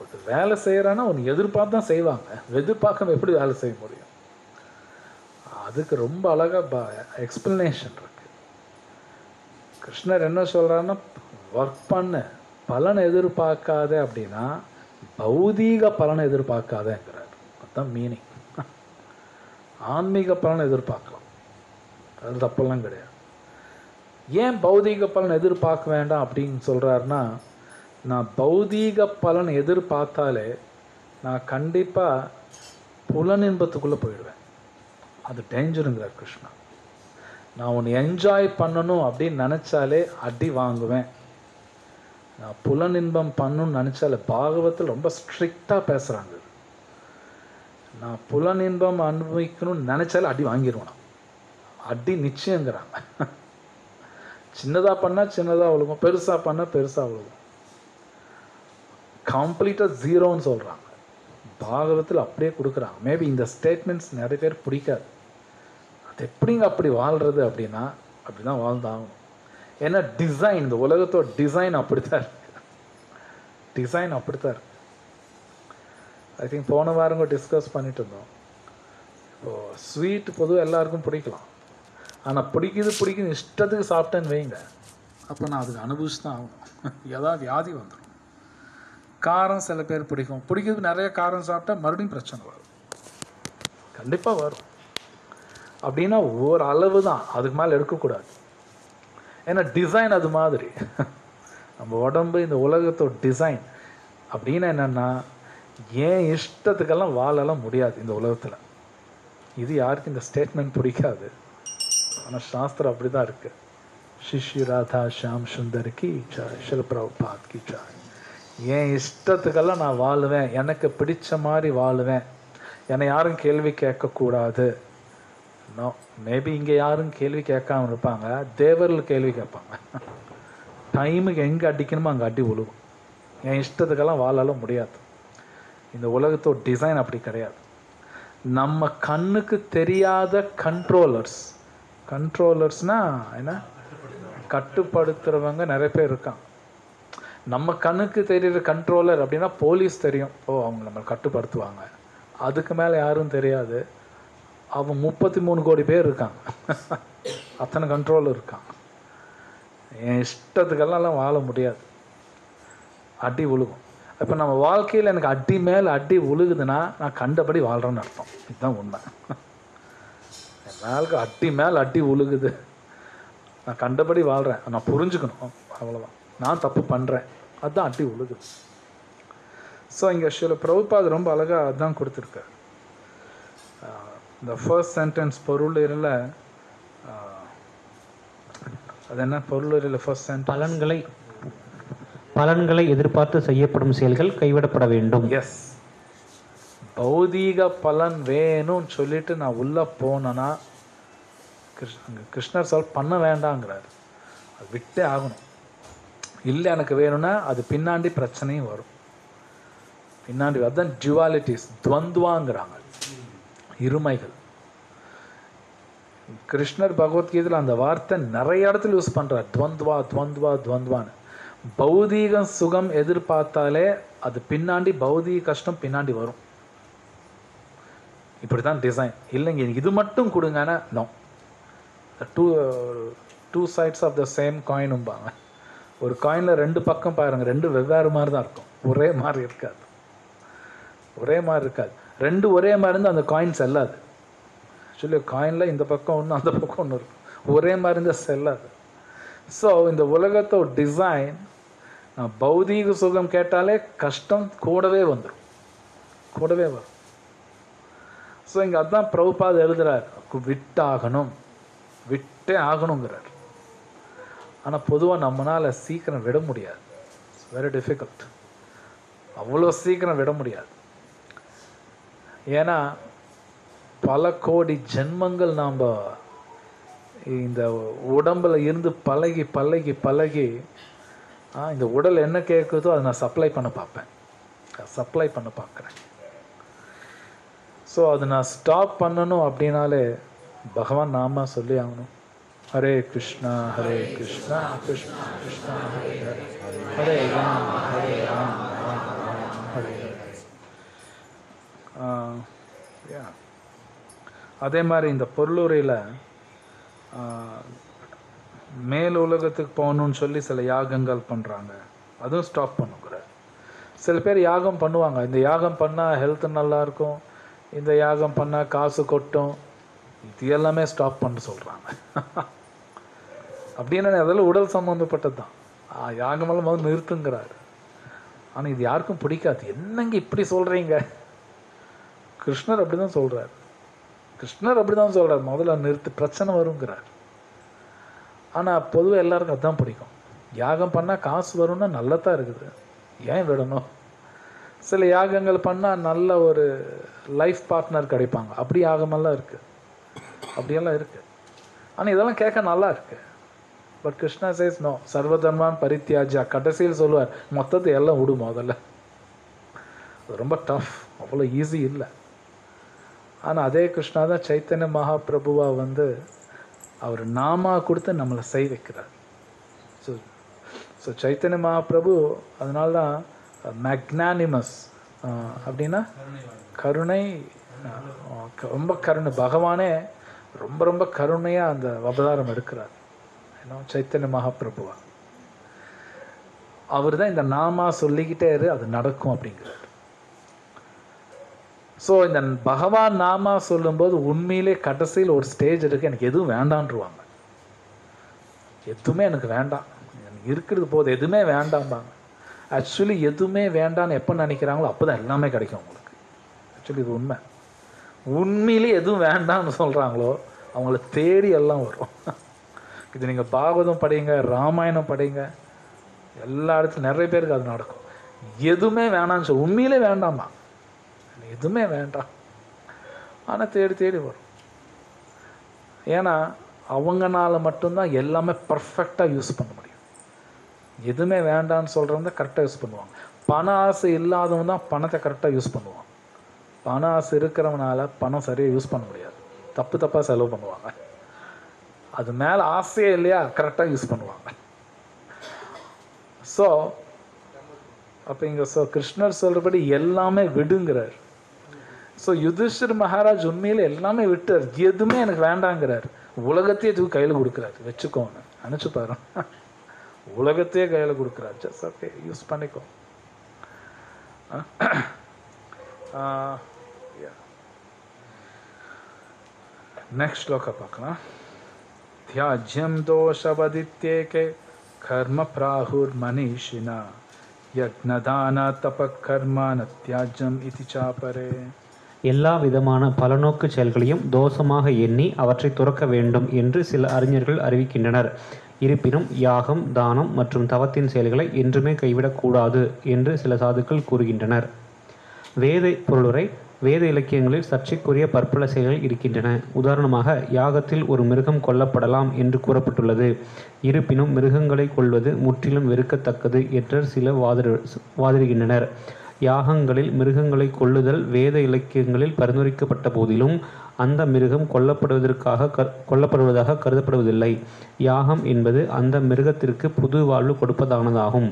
ஒரு வேலை செய்கிறான்னா ஒன்று எதிர்பார்த்து தான் செய்வாங்க. எதிர்பார்க்காம எப்படி வேலை செய்ய முடியும்? அதுக்கு ரொம்ப அழகாக எக்ஸ்பிளனேஷன் இருக்கு. கிருஷ்ணர் என்ன சொல்கிறாருன்னா ஒர்க் பண்ண. பலனை எதிர்பார்க்காத அப்படின்னா பௌதீக பலனை எதிர்பார்க்காதங்கிறார். அதுதான் மீனிங் ஆன்மீக பலனை எதிர்பார்க்கலாம். அது தப்பெல்லாம் கிடையாது. ஏன் பௌதீக பலன் எதிர்பார்க்க வேண்டாம் அப்படின்னு சொல்கிறாருன்னா நான் பௌதீக பலன் எதிர்பார்த்தாலே நான் கண்டிப்பாக புலனின்பத்துக்குள்ளே போயிடுவேன். அது டேஞ்சருங்கிறார் கிருஷ்ணா. நான் ஒன்று என்ஜாய் பண்ணணும் அப்படின்னு நினச்சாலே அடி வாங்குவேன். நான் புலனின்பம் பண்ணணும்னு நினச்சாலே பாகவத்தில் ரொம்ப ஸ்ட்ரிக்டாக பேசுகிறாங்க நான் புலனின்பம் அனுபவிக்கணும்னு நினச்சாலே அடி வாங்கிடுவேன் அடி நிச்சயங்கிறாங்க. சின்னதாக பண்ணால் சின்னதாக விழுகும் பெருசாக பண்ணால் பெருசாக விழுகும். கம்ப்ளீட்டாக ஜீரோன்னு சொல்கிறாங்க பாகவத்தில் அப்படியே கொடுக்குறாங்க. மேபி இந்த ஸ்டேட்மெண்ட்ஸ் நிறைய பேர் பிடிக்காது. அது எப்படிங்க அப்படி வாழ்கிறது அப்படின்னா அப்படி தான் வாழ்ந்தாகணும். ஏன்னா டிசைன் இந்த உலகத்தோட டிசைன் அப்படித்தான் இருக்கு. டிசைன் அப்படித்தான் இருக்குது ஐ திங்க் போன வாரங்க டிஸ்கஸ் பண்ணிட்டு இருந்தோம். இப்போது ஸ்வீட் பொதுவாக எல்லாருக்கும் பிடிக்கலாம். ஆனால் பிடிக்குது பிடிக்குது இஷ்டத்துக்கு சாப்பிட்டேன்னு வைங்க அப்போ நான் அதுக்கு அனுபவிச்சு தான் ஆகணும். ஏதாவது வியாதி வந்துடும் காரம் சில பேர் பிடிக்கும். பிடிக்கிறது நிறைய காரம் சாப்பிட்டா மறுபடியும் பிரச்சனை வரும். கண்டிப்பாக வரும். அப்படின்னா ஒரு அளவு தான் அதுக்கு மேலே எடுக்கக்கூடாது. ஏன்னா டிசைன் அது மாதிரி. நம்ம உடம்பு இந்த உலகத்தோட டிசைன் அப்படின்னு என்னென்னா ஏன் இஷ்டத்துக்கெல்லாம் வாழலாம் முடியாது இந்த உலகத்தில். இது யாருக்கும் இந்த ஸ்டேட்மெண்ட் பிடிக்காது. ஆனால் சாஸ்திரம் அப்படி தான் இருக்கு. சிஷி ராதா ஷியாம் சுந்தர் கி ஜாய் ஷில கி ஜாய். என் இஷ்டத்துக்கெல்லாம் நான் வாழுவேன். எனக்கு பிடிச்ச மாதிரி வாழுவேன். என்னை யாரும் கேள்வி கேட்கக்கூடாது. நோ மேபி இங்கே யாரும் கேள்வி கேட்காம இருப்பாங்க. தேவர்கள் கேள்வி கேட்பாங்க. டைமுக்கு எங்கே அடிக்கணுமோ அங்கே அடி உழுவும். என் இஷ்டத்துக்கெல்லாம் வாழலாம் முடியாது. இந்த உலகத்தோட டிசைன் அப்படி கிடையாது. நம்ம கண்ணுக்கு தெரியாத கண்ட்ரோலர்ஸ் கண்ட்ரோலர்ஸ்னால் என்ன? கட்டுப்படுத்துகிறவங்க நிறைய பேர் இருக்கான் நம்ம கண்ணுக்கு தெரிகிற கண்ட்ரோலர் அப்படின்னா போலீஸ் தெரியும். ஓ அவங்க நம்மளை கட்டுப்படுத்துவாங்க. அதுக்கு மேலே யாரும் தெரியாது. அவன் முப்பத்தி மூணு கோடி பேர் இருக்கான் அத்தனை கண்ட்ரோல் இருக்கான் என் இஷ்டத்துக்கெல்லாம் வாழ முடியாது. அடி உழுகும். இப்போ நம்ம வாழ்க்கையில் எனக்கு அடி மேலே அடி உழுகுதுன்னா நான் கண்டபடி வாழ்கிறேன்னு அர்த்தம். இதுதான் உண்மை. மேலுக்கு அடி மேலே அடி விழுகுது நான் கண்டபடி வாழ்கிறேன் நான் புரிஞ்சுக்கணும். அவ்வளோதான் நான் தப்பு பண்ணுறேன் அதுதான் அடி விழுகுது ஸோ இங்கே சில பிரபுபாத் ரொம்ப அழகாக அதுதான் கொடுத்துருக்காரு இந்த ஃபர்ஸ்ட் சென்டென்ஸ் பொருள் இருல அது என்ன? பொருளுரையில் ஃபர்ஸ்ட் சென்ட் பலன்களை பலன்களை எதிர்பார்த்து செய்யப்படும் செயல்கள் கைவிடப்பட வேண்டும். எஸ் பௌதீக பலன் வேணும்னு சொல்லிட்டு நான் உள்ள போனேன்னா கிருஷ்ண அங்கே கிருஷ்ணர் சால்வ் பண்ண வேண்டாங்கிறார் அது விட்டே ஆகணும். இல்லை எனக்கு வேணும்னா அது பின்னாண்டி பிரச்சனையும் வரும். பின்னாடி அதுதான் டுவாலிட்டிஸ் துவந்துவாங்கிறாங்க. இருமைகள். கிருஷ்ணர் பகவத்கீதையில் அந்த வார்த்தை நிறைய இடத்துல யூஸ் பண்ணுறார் துவந்த்வா துவந்துவா துவந்த்வான்னு. பௌதீக சுகம் எதிர்பார்த்தாலே அது பின்னாடி பௌதீக கஷ்டம் பின்னாடி வரும். இப்படி தான் டிசைன் இல்லைங்க இது மட்டும் கொடுங்கன்னா no to two sides of the same காயினும்பாங்க ஒரு காயினில் ரெண்டு பக்கம் பாருங்க ரெண்டு வெவ்வேறு மாதிரி தான் இருக்கும். ஒரே மாதிரி இருக்காது. ஒரே மாதிரி இருக்காது. ரெண்டு ஒரே மாதிரி இருந்தால் அந்த காயின் செல்லாது. ஆக்சுவலி காயினில் இந்த பக்கம் ஒன்று அந்த பக்கம் ஒன்று இருக்கும். ஒரே மாதிரி இருந்தால் செல்லாது. ஸோ இந்த உலகத்தோட டிசைன் பௌதீக சுகம் கேட்டாலே கஷ்டம் கூடவே வந்துடும் கூடவே வரும். ஸோ இங்கே அதான் பிரபுபாத் எழுதுகிறார் விட்டாகணும். விட்டே ஆகணுங்கிறார். ஆனால் பொதுவாக நம்மளால் சீக்கிரம் விட முடியாது. வெரி டிஃபிகல்ட் அவ்வளோ சீக்கிரம் விட முடியாது. ஏன்னா பல கோடி ஜென்மங்கள் நாம் இந்த உடம்புல இருந்து பழகி பழகி பழகி இந்த உடல் என்ன கேட்குதோ அதை நான் சப்ளை பண்ண பார்ப்பேன். சப்ளை பண்ண பார்க்குறேன். ஸோ அதை நான் ஸ்டாப் பண்ணணும் அப்படின்னாலே பகவான் நாம சொல்லி ஆகணும். ஹரே கிருஷ்ணா ஹரே கிருஷ்ணா கிருஷ்ணா கிருஷ்ணா ஹரே ஹரே. ஹரே ராம் ஹரே ராம் ஹரே ஹரே. ஆ, அதே மாதிரி இந்த பொருளுரையில் மேல் உலகத்துக்கு போகணும்னு சொல்லி சில யாகங்கள் பண்ணுறாங்க அதுவும் ஸ்டாப் பண்ணுங்கிற. சில பேர் யாகம் பண்ணுவாங்க. இந்த யாகம் பண்ணால் ஹெல்த் நல்லாயிருக்கும் இந்த யாகம் பண்ணால் காசு கொட்டும். இது எல்லாமே ஸ்டாப் பண்ண சொல்கிறாங்க அப்படின்னு அதெல்லாம் உடல் சம்மந்தப்பட்டது தான் யாகமெல்லாம் முதல் நிறுத்துங்கிறாரு. ஆனால் இது யாருக்கும் பிடிக்காது. என்னங்க இப்படி சொல்கிறீங்க கிருஷ்ணர் அப்படி தான் சொல்கிறார் கிருஷ்ணர் அப்படி தான் சொல்கிறார் முதல்ல நிறுத்து பிரச்சனை வருங்கிறார். ஆனால் பொதுவாக எல்லாருக்கும் அதுதான் பிடிக்கும். யாகம் பண்ணால் காசு வரும்னா நல்லதாக இருக்குது. ஏன் விடணும்? சில யாகங்கள் பண்ணால் நல்ல ஒரு லைஃப் பார்ட்னர் கிடைப்பாங்க. அப்படி யாகமெல்லாம் இருக்குது அப்படியெல்லாம் இருக்குது ஆனால் இதெல்லாம் கேட்க நல்லா இருக்கு. பட் கிருஷ்ணா சேஸ் நோ சர்வதர்மான் பரித்தியாஜா கடைசியில் சொல்லுவார் மொத்தத்தை எல்லாம் விடு முதல்ல. அது ரொம்ப டஃப் அவ்வளோ ஈஸி இல்லை. ஆனால் அதே கிருஷ்ணா தான் சைத்தன்ய மகாபிரபுவா வந்து அவர் நாமா கொடுத்து நம்மளை செய் வைக்கிறார். ஸோ ஸோ சைத்தன்ய மகாபிரபு அதனால தான் மேக்னானிமஸ் அப்படின்னா கருணை க- ரொம்ப கருணை. பகவானே ரொம்ப ரொம்ப கருணையாக அந்த அவதாரம் எடுக்கிறார். ஏன்னா சைத்தன்ய மகாபிரபுவா. அவர் தான் இந்த நாமா சொல்லிக்கிட்டே இரு அது நடக்கும் அப்படிங்கிறார். ஸோ இந்த பகவான் நாமா சொல்லும்போது உண்மையிலே கடைசியில் ஒரு ஸ்டேஜ் இருக்கு எனக்கு எதுவும் வேண்டான்ருவாங்க. எதுவுமே எனக்கு வேண்டாம். எனக்கு இருக்கிறது போது எதுவுமே வேண்டாம்பாங்க. ஆக்சுவலி எதுவுமே வேண்டாம்னு எப்போ நினைக்கிறாங்களோ அப்போ தான் எல்லாமே கிடைக்கும் உங்களுக்கு. ஆக்சுவலி இது உண்மை. உண்மையிலே எதுவும் வேண்டாம்னு சொல்கிறாங்களோ அவங்கள தேடி எல்லாம் வரும். இது நீங்கள் பாகவதம் படிங்க ராமாயணம் படிங்க எல்லா இடத்துலையும் நிறைய பேருக்கு அது நடக்கும். எதுவுமே வேணாம்னு சொல்லி உண்மையிலே வேண்டாமா? எதுவுமே வேண்டாம். ஆனால் தேடி தேடி வரும். ஏன்னா அவங்கனால மட்டும்தான் எல்லாமே பர்ஃபெக்டாக யூஸ் பண்ண முடியும். எதுவுமே வேண்டாம்னு சொல்கிறவங்க கரெக்டாக யூஸ் பண்ணுவாங்க. பண ஆசை இல்லாதவங்க தான் பணத்தை கரெக்டாக யூஸ் பண்ணுவாங்க பணம் ஆசை இருக்கிறவனால பணம் சரியாக யூஸ் பண்ண முடியாது. தப்பு தப்பாக செலவு பண்ணுவாங்க. அது மேலே ஆசையே இல்லையா கரெக்டாக யூஸ் பண்ணுவாங்க. ஸோ அப்போ இங்கே ஸோ கிருஷ்ணர் சொல்கிறபடி எல்லாமே விடுங்கிறார். ஸோ யுதிஷ்டர் மகாராஜ் உண்மையில் எல்லாமே விட்டார். எதுவுமே எனக்கு வேண்டாங்கிறார். உலகத்தையே தூக்கி கையில் கொடுக்குறாரு. வச்சுக்கோங்க நினச்சி பாரு. உலகத்தையே கையில் கொடுக்குறாரு. ஜஸ்ட் ஓகே யூஸ் பண்ணிக்கோ. நெக்ஸ்ட் ஸ்லோக பார்க்கலாம் தியாஜ்யம் தோஷவதித்தேகே கர்ம பிராகுர் மனிஷினா யக்னதான தப கர்மான நத்தியாஜம் இதி சாபரே எல்லா விதமான பலநோக்கு செயல்களையும் தோஷமாக எண்ணி அவற்றை துறக்க வேண்டும் என்று சில அறிஞர்கள் அறிவிக்கின்றனர். இருப்பினும் யாகம் தானம் மற்றும் தவத்தின் செயல்களை என்றுமே கைவிடக்கூடாது என்று சில சாதுக்கள் கூறுகின்றனர். வேத பொருளுரை வேத இலக்கியங்களில் சர்ச்சைக்குரிய பற்பல செயல்கள் இருக்கின்றன. உதாரணமாக யாகத்தில் ஒரு மிருகம் கொல்லப்படலாம் என்று கூறப்பட்டுள்ளது. இருப்பினும் மிருகங்களை கொள்வது முற்றிலும் வெறுக்கத்தக்கது என்று சில வாதிடு வாதிடுகின்றனர் யாகங்களில் மிருகங்களை கொள்ளுதல் வேத இலக்கியங்களில் பரிந்துரைக்கப்பட்ட போதிலும் அந்த மிருகம் கொல்லப்படுவதற்காக கர் கொல்லப்படுவதாக கருதப்படுவதில்லை. யாகம் என்பது அந்த மிருகத்திற்கு புது வாழ்வு கொடுப்பதானதாகும்.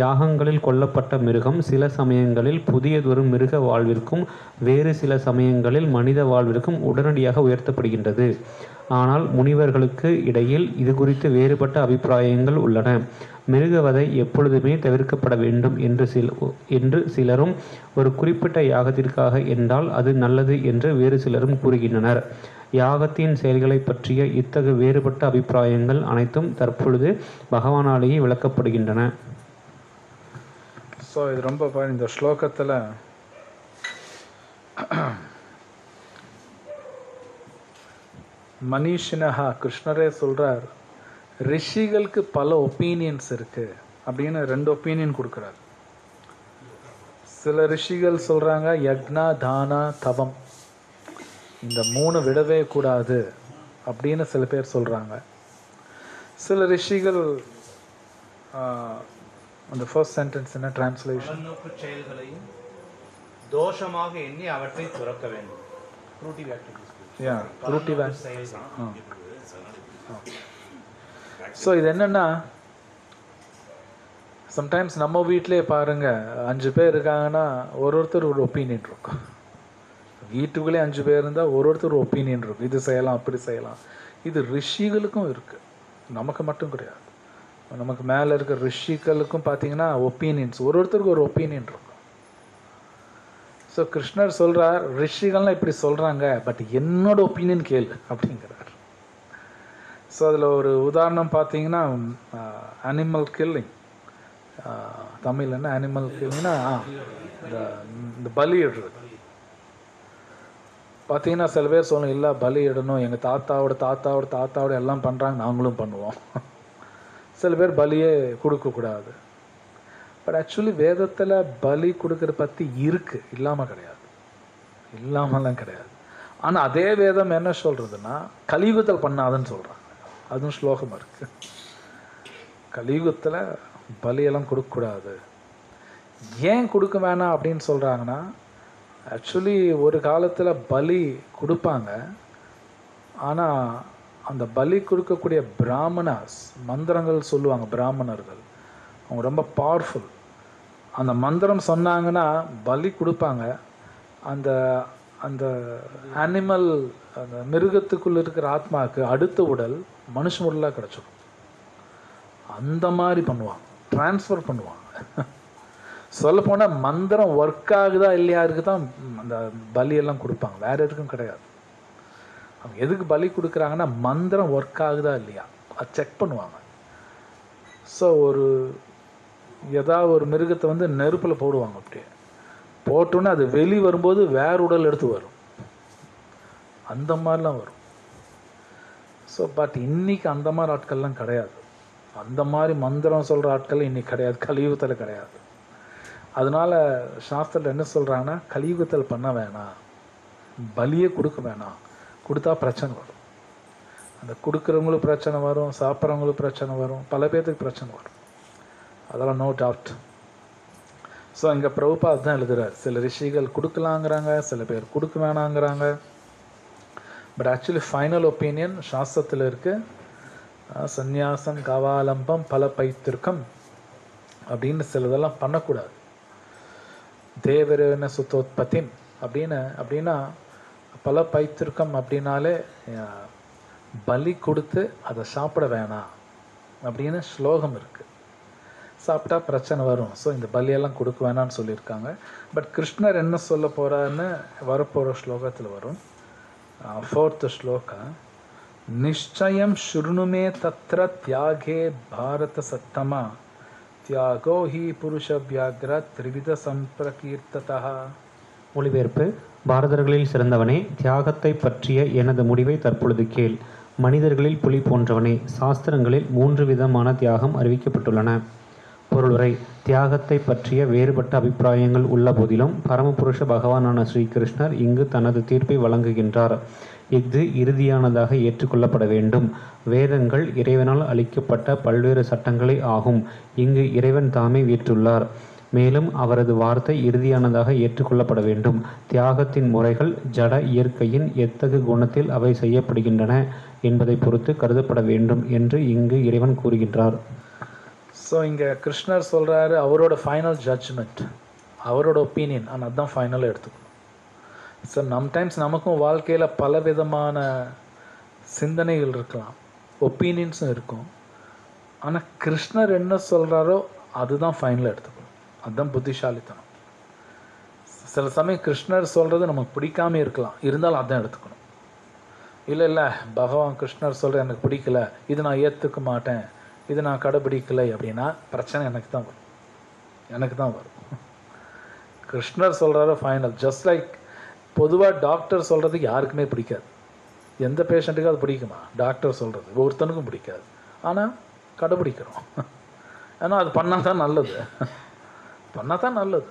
யாகங்களில் கொல்லப்பட்ட மிருகம் சில சமயங்களில் புதியதொரு மிருக வாழ்விற்கும் வேறு சில சமயங்களில் மனித வாழ்விற்கும் உடனடியாக உயர்த்தப்படுகின்றது. ஆனால் முனிவர்களுக்கு இடையில் இது குறித்து வேறுபட்ட அபிப்பிராயங்கள் உள்ளன. மிருகவதை எப்பொழுதுமே தவிர்க்கப்பட வேண்டும் என்று சில என்று சிலரும் ஒரு குறிப்பிட்ட யாகத்திற்காக என்றால் அது நல்லது என்று வேறு சிலரும் கூறுகின்றனர். யாகத்தின் செயல்களை பற்றிய இத்தகு வேறுபட்ட அபிப்பிராயங்கள் அனைத்தும் தற்பொழுது பகவானாலேயே விளக்கப்படுகின்றன. ஸோ இது ரொம்ப இந்த ஸ்லோகத்தில் மனிஷினஹா கிருஷ்ணரே சொல்கிறார் ரிஷிகளுக்கு பல ஒப்பீனியன்ஸ் இருக்கு அப்படின்னு ரெண்டு ஒப்பீனியன் கொடுக்குறார். சில ரிஷிகள் சொல்றாங்க யக்னா தானா தவம். இந்த மூணு விடவே கூடாது அப்படின்னு சில பேர் சொல்கிறாங்க சில ரிஷிகள் அந்த ஃபர்ஸ்ட் சென்டென்ஸ் என்ன? டிரான்ஸ்லேஷன் செயல்களையும் தோஷமாக எண்ணி அவற்றை துறக்க வேண்டும். யா ஸோ இது என்னன்னா சம்டைம்ஸ் நம்ம வீட்டிலே பாருங்க அஞ்சு பேர் இருக்காங்கன்னா ஒரு ஒருத்தர் ஒரு ஒப்பீனியன் இருக்கும். வீட்டுக்குள்ளே அஞ்சு பேர் இருந்தால் ஒரு ஒருத்தர் ஒரு ஒப்பீனியன் இருக்கும். இது செய்யலாம் அப்படி செய்யலாம். இது ரிஷிகளுக்கும் இருக்கு. நமக்கு மட்டும் கிடையாது. நமக்கு மேலே இருக்க ரிஷிகளுக்கும் பார்த்தீங்கன்னா ஒப்பீனியன்ஸ் ஒரு ஒருத்தருக்கு ஒரு ஒப்பீனியன் இருக்கும். ஸோ கிருஷ்ணர் சொல்கிறார் ரிஷிகள்லாம் இப்படி சொல்கிறாங்க பட் என்னோட ஒப்பீனியன் கேளு அப்படிங்கிறார். ஸோ அதில் ஒரு உதாரணம் பார்த்தீங்கன்னா அனிமல் கில்லிங் தமிழ் என்ன அனிமல் கில்லிங்னா இந்த இந்த பலி இடுறது. பார்த்தீங்கன்னா சில பேர் சொல்லணும் இல்லை பலி இடணும். எங்கள் தாத்தாவோட தாத்தாவோட தாத்தாவோட எல்லாம் பண்ணுறாங்க நாங்களும் பண்ணுவோம். சில பேர் பலியே கொடுக்கக்கூடாது பட் ஆக்சுவலி வேதத்தில் பலி கொடுக்கறத பற்றி இருக்குது இல்லாமல் கிடையாது. இல்லாமலாம் கிடையாது. ஆனால் அதே வேதம் என்ன சொல்கிறதுன்னா கலியுகத்தில் பண்ணாதுன்னு சொல்கிறாங்க அதுவும் ஸ்லோகமாக இருக்கு. கலியுகத்தில் பலியெல்லாம் கொடுக்கக்கூடாது ஏன் கொடுக்க வேணாம் அப்படின்னு சொல்கிறாங்கன்னா ஆக்சுவலி ஒரு காலத்தில் பலி கொடுப்பாங்க. ஆனால் அந்த பலி கொடுக்கக்கூடிய பிராமணாஸ் மந்திரங்கள் சொல்லுவாங்க பிராமணர்கள். அவங்க ரொம்ப பவர்ஃபுல் அந்த மந்திரம் சொன்னாங்கன்னா பலி கொடுப்பாங்க. அந்த அந்த அனிமல் அந்த மிருகத்துக்குள்ள இருக்கிற ஆத்மாவுக்கு அடுத்த உடல் மனுஷ உடலாக கிடச்சிடும். அந்த மாதிரி பண்ணுவாங்க. ட்ரான்ஸ்ஃபர் பண்ணுவாங்க. சொல்லப்போனால் மந்திரம் ஒர்க் ஆகுதா இல்லையாருக்கு தான் அந்த பலியெல்லாம் கொடுப்பாங்க. வேற எதுக்கும் கிடையாது. அவங்க எதுக்கு பலி கொடுக்குறாங்கன்னா மந்திரம் ஒர்க் ஆகுதா இல்லையா? அது செக் பண்ணுவாங்க. ஸோ ஒரு ஏதாவது ஒரு மிருகத்தை வந்து நெருப்பில் போடுவாங்க அப்படியே. போட்டோன்னே அது வெளி வரும்போது வேற உடல் எடுத்து வரும். அந்த மாதிரிலாம் வரும். ஸோ பட் இன்னைக்கு அந்த மாதிரி ஆட்கள்லாம் கிடையாது. அந்த மாதிரி மந்திரம் சொல்கிற ஆட்கள் இன்றைக்கி கிடையாது. கலியுகத்தில் கிடையாது. அதனால் சாஸ்திரத்தில் என்ன சொல்கிறாங்கன்னா கலியுகத்தில் பண்ண வேணாம். பலியே கொடுக்க வேணாம். கொடுத்தா பிரச்சனை வரும். அந்த கொடுக்குறவங்களுக்கு பிரச்சனை வரும் சாப்பிட்றவங்களுக்கு பிரச்சனை வரும் பல பேர்த்துக்கு பிரச்சனை வரும். அதெல்லாம் நோ டவுட் ஸோ இங்கே பிரபுபாத் தான் எழுதுகிறார் சில ரிஷிகள் கொடுக்கலாங்கிறாங்க சில பேர் கொடுக்க வேணாங்கிறாங்க. பட் ஆக்சுவலி ஃபைனல் ஒப்பீனியன் சாஸ்திரத்தில் இருக்கு. சந்நியாசம் கவாலம்பம் பல பைத்திருக்கம் அப்படின்னு சிலதெல்லாம் பண்ணக்கூடாது. தேவரன சுத்தோத்பத்தி அப்படின்னு அப்படின்னா பல பைத்திருக்கம் அப்படின்னாலே பலி கொடுத்து அதை சாப்பிட வேணாம் அப்படின்னு ஸ்லோகம் இருக்குது சாப்பிட்டா பிரச்சனை வரும். ஸோ இந்த பலியெல்லாம் கொடுக்க வேணாம்னு சொல்லியிருக்காங்க. பட் கிருஷ்ணர் என்ன சொல்ல போகிறாருன்னு வரப்போகிற ஸ்லோகத்தில் வரும். ஃபோர்த் ஸ்லோகம் நிச்சயம் சுருணுமே தத்ர தியாகே பாரத சத்தமா தியாகோ ஹி புருஷ வியாக்ர திரிவித சம்பிரகீர்த்ததா. மொழிபெயர்ப்பு. பாரதர்களில் சிறந்தவனே தியாகத்தை பற்றிய எனது முடிவை தற்பொழுது கேள். மனிதர்களில் புலி போன்றவனே சாஸ்திரங்களில் மூன்று விதமான தியாகம் அறிவிக்கப்பட்டுள்ளன. பொருளுரை தியாகத்தை பற்றிய வேறுபட்ட அபிப்பிராயங்கள் உள்ள போதிலும் பரமபுருஷ பகவானான ஸ்ரீகிருஷ்ணர் இங்கு தனது தீர்ப்பை வழங்குகின்றார். இஃது இறுதியானதாக ஏற்றுக்கொள்ளப்பட வேண்டும். வேதங்கள் இறைவனால் அளிக்கப்பட்ட பல்வேறு சட்டங்களே ஆகும். இங்கு இறைவன் தாமே வீற்றுள்ளார். மேலும் அவரது வார்த்தை இறுதியானதாக ஏற்றுக்கொள்ளப்பட வேண்டும். தியாகத்தின் முறைகள் ஜட இயற்கையின் எத்தகு குணத்தில் அவை செய்யப்படுகின்றன என்பதை பொறுத்து கருதப்பட வேண்டும் என்று இங்கு இறைவன் கூறுகின்றார். ஸோ இங்கே கிருஷ்ணர் சொல்கிறாரு அவரோட ஃபைனல் ஜட்ஜ்மெண்ட் அவரோட ஒப்பீனியன் ஆனால் அதுதான் ஃபைனலாக எடுத்துக்கணும். ஸோ நம்டைம்ஸ் நமக்கும் வாழ்க்கையில் பல விதமான சிந்தனைகள் இருக்கலாம் ஒப்பீனியன்ஸும் இருக்கும். ஆனால் கிருஷ்ணர் என்ன சொல்கிறாரோ அதுதான் ஃபைனலாக எடுத்துக்கணும். அதுதான் புத்திசாலித்தனம். சில சமயம் கிருஷ்ணர் சொல்கிறது நமக்கு பிடிக்காம இருக்கலாம். இருந்தாலும் அதான் எடுத்துக்கணும். இல்லை இல்லை பகவான் கிருஷ்ணர் சொல்கிற எனக்கு பிடிக்கல. இது நான் ஏற்றுக்க மாட்டேன். இது நான் கடைபிடிக்கலை அப்படின்னா பிரச்சனை எனக்கு தான் வரும். எனக்கு தான் வரும். கிருஷ்ணர் சொல்கிறாரு ஃபைனல் ஜஸ்ட் லைக் பொதுவாக டாக்டர் சொல்கிறது யாருக்குமே பிடிக்காது. எந்த பேஷண்ட்டுக்கும் அது பிடிக்குமா? டாக்டர் சொல்கிறது ஒருத்தனுக்கும் பிடிக்காது. ஆனால் கடைபிடிக்கிறோம். ஏன்னா அது பண்ணால் தான் நல்லது. பண்ணால் தான் நல்லது.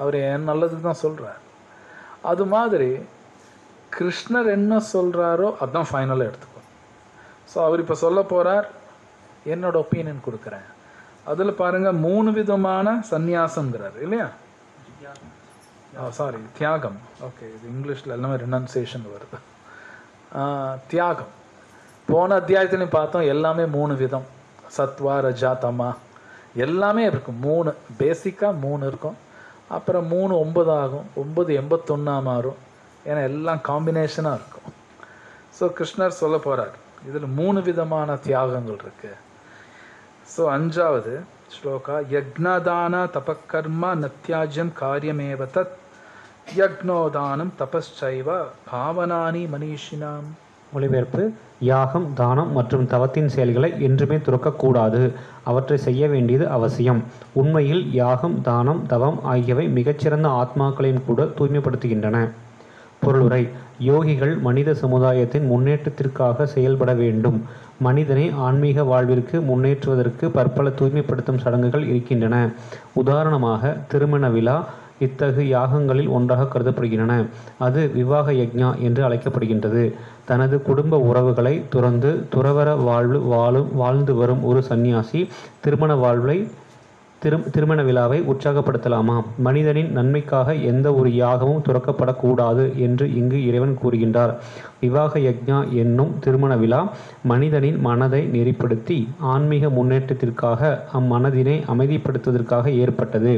அவர் என் நல்லதுக்கு தான் சொல்கிறார் அது மாதிரி கிருஷ்ணர் என்ன சொல்கிறாரோ அதான் ஃபைனலாக எடுத்துக்கோ. ஸோ அவர் இப்போ சொல்ல போகிறார் என்னோட ஒப்பீனியன் கொடுக்குறேன். அதில் பாருங்கள் மூணு விதமான சந்நியாசங்கிறார் இல்லையா? சாரி தியாகம். ஓகே இது இங்கிலீஷில் எல்லாமே ரினன்சியேஷன் வருது. தியாகம். போன அத்தியாயத்துலையும் பார்த்தோம் எல்லாமே மூணு விதம். சத்வா ரஜா தமா. எல்லாமே இருக்கும். மூணு பேசிக்காக மூணு இருக்கும். அப்புறம் மூணு ஒன்பது ஆகும். ஒன்பது எண்பத்தொன்னா மாறும். ஏன்னா எல்லாம் காம்பினேஷனாக இருக்கும். ஸோ கிருஷ்ணர் சொல்ல போகிறார் இதில் மூணு விதமான தியாகங்கள் இருக்குது ஸோ அஞ்சாவது ஸ்லோகா யக்னதான தபக்கர்மா நத்தியாஜ்யம் காரியமேவ தத் யக்னோதானம் தபஸ்சைவ பாவனானி மனிஷினாம். மொழிபெயர்ப்பு யாகம் தானம் மற்றும் தவத்தின் செயல்களை என்றுமே துறக்கக்கூடாது. அவற்றை செய்ய வேண்டியது அவசியம். உண்மையில் யாகம் தானம் தவம் ஆகியவை மிகச்சிறந்த ஆத்மாக்களையும் கூட தூய்மைப்படுத்துகின்றன. பொருளுரை யோகிகள் மனித சமுதாயத்தின் முன்னேற்றத்திற்காக செயல்பட வேண்டும். மனிதனை ஆன்மீக வாழ்விற்கு முன்னேற்றுவதற்கு பற்பல தூய்மைப்படுத்தும் சடங்குகள் இருக்கின்றன. உதாரணமாக திருமண விழா இத்தகு யாகங்களில் ஒன்றாக கருதப்படுகின்றன. அது விவாக யக்ஞா என்று அழைக்கப்படுகின்றது. தனது குடும்ப உறவுகளை துறந்து துறவற வாழ்வு வாழும் வாழ்ந்து வரும் ஒரு சந்நியாசி திருமண வாழ்வை திரும் திருமண விழாவை உற்சாகப்படுத்தலாமா? மனிதனின் நன்மைக்காக எந்த ஒரு யாகமும் துறக்கப்படக்கூடாது என்று இங்கு இறைவன் கூறுகின்றார். விவாக யக்ஞா என்னும் திருமண விழா மனிதனின் மனதை நெறிப்படுத்தி ஆன்மீக முன்னேற்றத்திற்காக அம்மனதினை அமைதிப்படுத்துவதற்காக ஏற்பட்டது.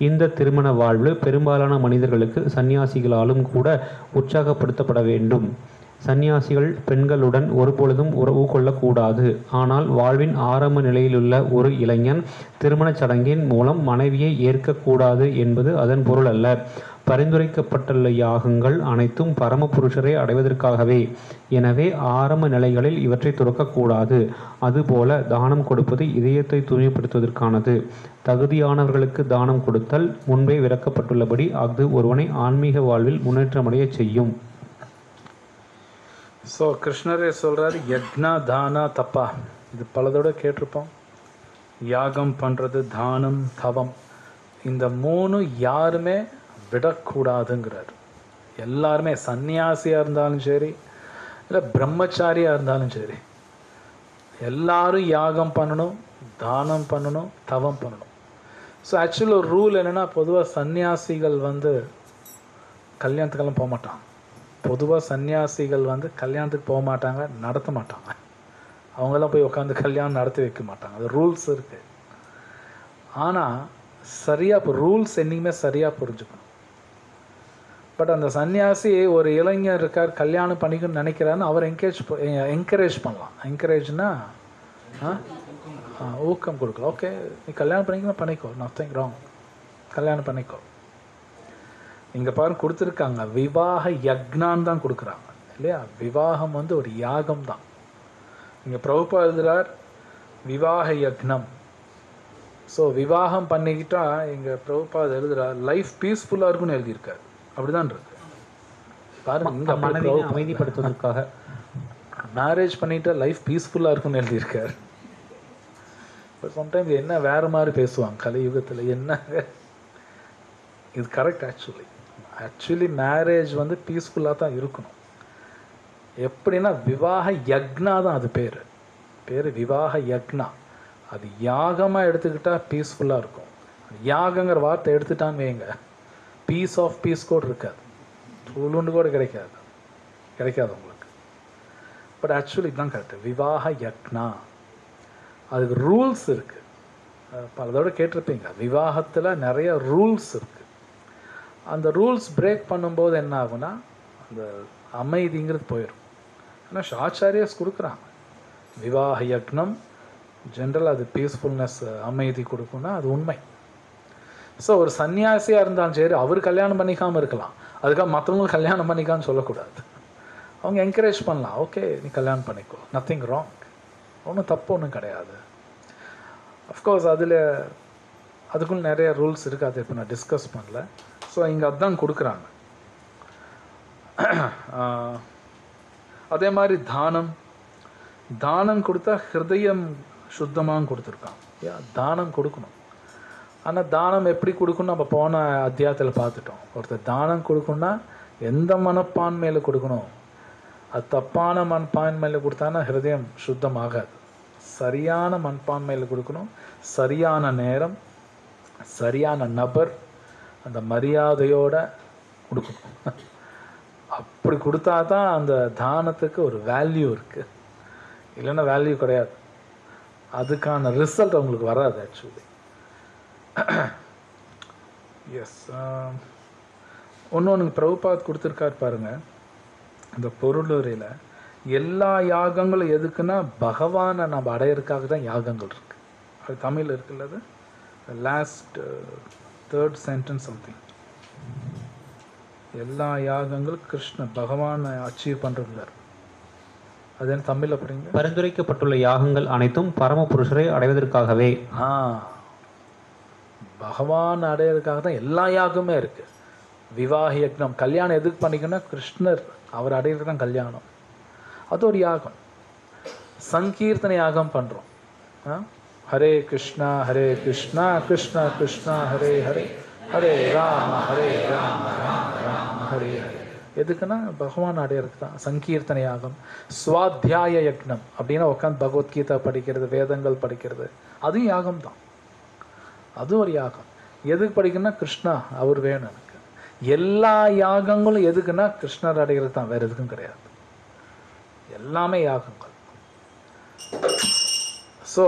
இந்த திருமண வாழ்வு பெரும்பாலான மனிதர்களுக்கு சந்நியாசிகளாலும் கூட உற்சாகப்படுத்தப்பட வேண்டும். சந்நியாசிகள் பெண்களுடன் ஒருபொழுதும் உறவு கொள்ளக்கூடாது. ஆனால் வாழ்வின் ஆரம்ப நிலையிலுள்ள ஒரு இளைஞன் திருமணச் சடங்கின் மூலம் மனைவியை ஏற்கக்கூடாது என்பது அதன் பொருள் அல்ல பரிந்துரைக்கப்பட்டுள்ள யாகங்கள் அனைத்தும் பரமபுருஷரை அடைவதற்காகவே. எனவே ஆரம்ப நிலைகளில் இவற்றை துறக்கக்கூடாது. அதுபோல தானம் கொடுப்பது இதயத்தை தூய்மைப்படுத்துவதற்கானது தகுதியானவர்களுக்கு தானம் கொடுத்தல் முன்பே விளக்கப்பட்டுள்ளபடி அது ஒருவனை ஆன்மீக வாழ்வில் முன்னேற்றமடைய செய்யும். ஸோ கிருஷ்ணரே சொல்கிறார் யக்னா தானா தப்பா. இது பலதோட கேட்டிருப்போம். யாகம் பண்ணுறது தானம் தவம். இந்த மூணு யாருமே விடக்கூடாதுங்கிறார். எல்லாருமே சந்நியாசியாக இருந்தாலும் சரி இல்லை பிரம்மச்சாரியாக இருந்தாலும் சரி எல்லாரும் யாகம் பண்ணணும் தானம் பண்ணணும் தவம் பண்ணணும். ஸோ ஆக்சுவலி ஒரு ரூல் என்னென்னா பொதுவாக சந்நியாசிகள் வந்து கல்யாணத்துக்கெல்லாம் போக மாட்டான் பொதுவாக சன்னியாசிகள் வந்து கல்யாணத்துக்கு போக மாட்டாங்க நடத்த மாட்டாங்க. அவங்கெல்லாம் போய் உட்காந்து கல்யாணம் நடத்தி வைக்க மாட்டாங்க. அது ரூல்ஸ் இருக்குது ஆனால் சரியாக இப்போ ரூல்ஸ் என்றைக்குமே சரியாக புரிஞ்சுக்கணும். பட் அந்த சன்னியாசி ஒரு இளைஞர் இருக்கார் கல்யாணம் பண்ணிக்கணும்னு நினைக்கிறாருன்னு அவர் என்கரேஜ் என்கரேஜ் பண்ணலாம். என்கரேஜ்னா ஆ? ஊக்கம் கொடுக்கலாம். ஓகே நீ கல்யாணம் பண்ணிக்கணும் பண்ணிக்கோ. நத்திங் ராங் கல்யாணம் பண்ணிக்கோ. இங்கே பாருங்க கொடுத்துருக்காங்க. விவாக யக்னான் தான் கொடுக்குறாங்க. இல்லையா? விவாகம் வந்து ஒரு யாகம் தான். இங்கே பிரபுப்பா எழுதுறார் விவாக யக்னம். ஸோ விவாகம் பண்ணிக்கிட்டா எங்கள் பிரபுப்பா எழுதுறார் லைஃப் பீஸ்ஃபுல்லாக இருக்கும்னு எழுதியிருக்காரு. அப்படிதான் இருக்கு. பாருங்க பிரபுபா- அமைதிப்படுத்துவதற்காக. மேரேஜ் பண்ணிட்டு லைஃப் பீஸ்ஃபுல்லாக இருக்கும்னு எழுதியிருக்காரு. பட் சம்டைம்ஸ் என்ன வேறு மாதிரி பேசுவாங்க கலியுகத்தில்? என்ன? இது கரெக்ட் ஆக்சுவலி ஆக்சுவலி மேரேஜ் வந்து பீஸ்ஃபுல்லாக தான் இருக்கணும். எப்படின்னா விவாக யக்னா தான் அது பேர். பேர் விவாக யக்னா. அது யாகமாக எடுத்துக்கிட்டால் பீஸ்ஃபுல்லாக இருக்கும். யாகங்கிற வார்த்தை எடுத்துட்டான்னு வைங்க. பீஸ் ஆஃப் பீஸ் கூட இருக்காது. தூளுண்டு கூட கிடைக்காது. கிடைக்காது உங்களுக்கு. பட் ஆக்சுவலி இதுதான் கரெக்ட் விவாக யக்னா. அதுக்கு ரூல்ஸ் இருக்குது பலதோடு கேட்டிருப்பீங்க. விவாகத்தில் நிறைய ரூல்ஸ் இருக்குது அந்த ரூல்ஸ் பிரேக் பண்ணும்போது என்ன ஆகும்னா அந்த அமைதிங்கிறது போயிடும் ஆனால் ஆச்சாரியாஸ் கொடுக்குறாங்க. விவாக யக்னம் ஜென்ரல் அது பீஸ்ஃபுல்னஸ் அமைதி கொடுக்கும்னா அது உண்மை. ஸோ ஒரு சன்னியாசியாக இருந்தாலும் சரி அவர் கல்யாணம் பண்ணிக்காமல் இருக்கலாம். அதுக்காக மற்றவங்களும் கல்யாணம் பண்ணிக்கான்னு சொல்லக்கூடாது. அவங்க என்கரேஜ் பண்ணலாம். ஓகே நீ கல்யாணம் பண்ணிக்கோ. நத்திங் ராங் ஒன்றும் தப்பு ஒன்றும் கிடையாது. அஃப்கோர்ஸ் அதில் அதுக்குள்ள நிறைய ரூல்ஸ் இருக்குது அதை இப்போ நான் டிஸ்கஸ் பண்ணல. ஸோ இங்கே அதான் கொடுக்குறாங்க. அதே மாதிரி தானம். தானம் கொடுத்தா ஹிருதயம் சுத்தமாக கொடுத்துருக்கான். யா தானம் கொடுக்கணும். ஆனால் தானம் எப்படி கொடுக்கணும் நம்ம போன அத்தியாயத்தில் பார்த்துட்டோம். ஒருத்தர் தானம் கொடுக்கணும்னா எந்த மனப்பான்மையில் கொடுக்கணும்? அது தப்பான மனப்பான்மையில் கொடுத்தானா ஹிருதயம் சுத்தமாகாது. சரியான மனப்பான்மையில் கொடுக்கணும். சரியான நேரம் சரியான நபர் அந்த மரியாதையோடு கொடுக்கணும். அப்படி கொடுத்தா தான் அந்த தானத்துக்கு ஒரு வேல்யூ இருக்குது இல்லைன்னா வேல்யூ கிடையாது. அதுக்கான ரிசல்ட் அவங்களுக்கு வராது ஆக்சுவலி எஸ் ஒன்று ஒன்று பிரபுபாத் கொடுத்துருக்காரு பாருங்கள் இந்த பொருளுரையில் எல்லா யாகங்களும் எதுக்குன்னா பகவானை நம்ம அடையிறதுக்காக தான் யாகங்கள் இருக்குது அது தமிழ் இருக்குல்ல அது? லாஸ்ட் தேர்ட் சென்டென்ஸ் சம்திங் எல்லா யாகங்களும் கிருஷ்ண பகவானை அச்சீவ் பண்ணுறதுல இருக்கு அது என்ன தமிழ் அப்படிங்க பரிந்துரைக்கப்பட்டுள்ள யாகங்கள் அனைத்தும் பரமபுருஷரை அடைவதற்காகவே. ஆ. பகவான் அடையிறதுக்காக தான் எல்லா யாகமே இருக்கு. விவாக யக்னம் கல்யாணம் எதுக்கு பண்ணிக்கணும்னா கிருஷ்ணர் அவர் அடையிறது தான் கல்யாணம். அது ஒரு யாகம். சங்கீர்த்தன யாகம் பண்ணுறோம் ஆ? ஹரே கிருஷ்ணா ஹரே கிருஷ்ணா கிருஷ்ணா கிருஷ்ணா ஹரே ஹரே ஹரே ராம ஹரே ராம ராம ராம ஹரே ஹரே எதுக்குன்னா பகவான் அடையிறதுக்கு தான். சங்கீர்த்தனை யாகம். சுவாத்தியாய யக்னம் அப்படின்னா உட்காந்து பகவத்கீதா படிக்கிறது வேதங்கள் படிக்கிறது. அதுவும் யாகம் தான். அது ஒரு யாகம். எதுக்கு படிக்கணும்னா கிருஷ்ணா அவர் வேணும் எனக்கு. எல்லா யாகங்களும் எதுக்குன்னா கிருஷ்ணர் அடைகிறது தான். வேறு எதுக்கும் கிடையாது. எல்லாமே யாகங்கள். ஸோ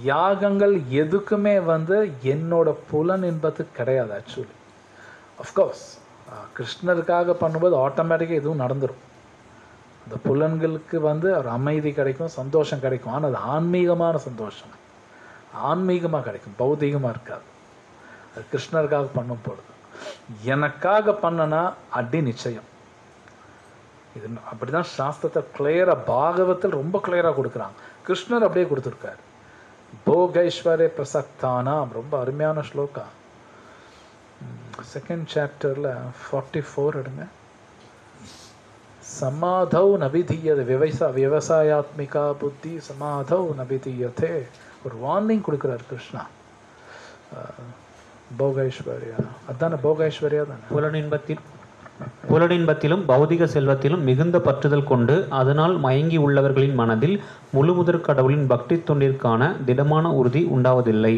யாகங்கள் எதுக்குமே வந்து என்னோட புலன் என்பது கிடையாது ஆக்சுவலி அஃப்கோர்ஸ் கிருஷ்ணருக்காக பண்ணும்போது ஆட்டோமேட்டிக்காக எதுவும் நடந்துடும் அந்த புலன்களுக்கு வந்து ஒரு அமைதி கிடைக்கும் சந்தோஷம் கிடைக்கும். ஆனால் அது ஆன்மீகமான சந்தோஷம். ஆன்மீகமாக கிடைக்கும் பௌதிகமாக இருக்காது. அது கிருஷ்ணருக்காக பண்ணும் பொழுது. எனக்காக பண்ணனா அடி நிச்சயம். இது அப்படிதான் சாஸ்திரத்தை கிளியராக பாகவத்தில் ரொம்ப கிளியராக கொடுக்குறாங்க. கிருஷ்ணர் அப்படியே கொடுத்துருக்காரு. போகைஸ்வரே பிரசக்தானாம். ரொம்ப அருமையான ஸ்லோகா. செகண்ட் சாப்டரில் ஃபார்ட்டி ஃபோர் எடுங்க. சமாதௌ நபிதீயது. விவசா விவசாயாத்மிகா புத்தி சமாதௌ நபிதீயத்தே ஒரு வார்னிங் கொடுக்குறாரு கிருஷ்ணா. அஹ், போகைஸ்வர்யா. அதானே போகைஸ்வர்யா தானே? புலனின்பத்தில் புலனின்பத்திலும் பௌதிக செல்வத்திலும் மிகுந்த பற்றுதல் கொண்டு அதனால் மயங்கி உள்ளவர்களின் மனதில் முழுமுதற் கடவுளின் பக்தி தொண்டிற்கான திடமான உறுதி உண்டாவதில்லை.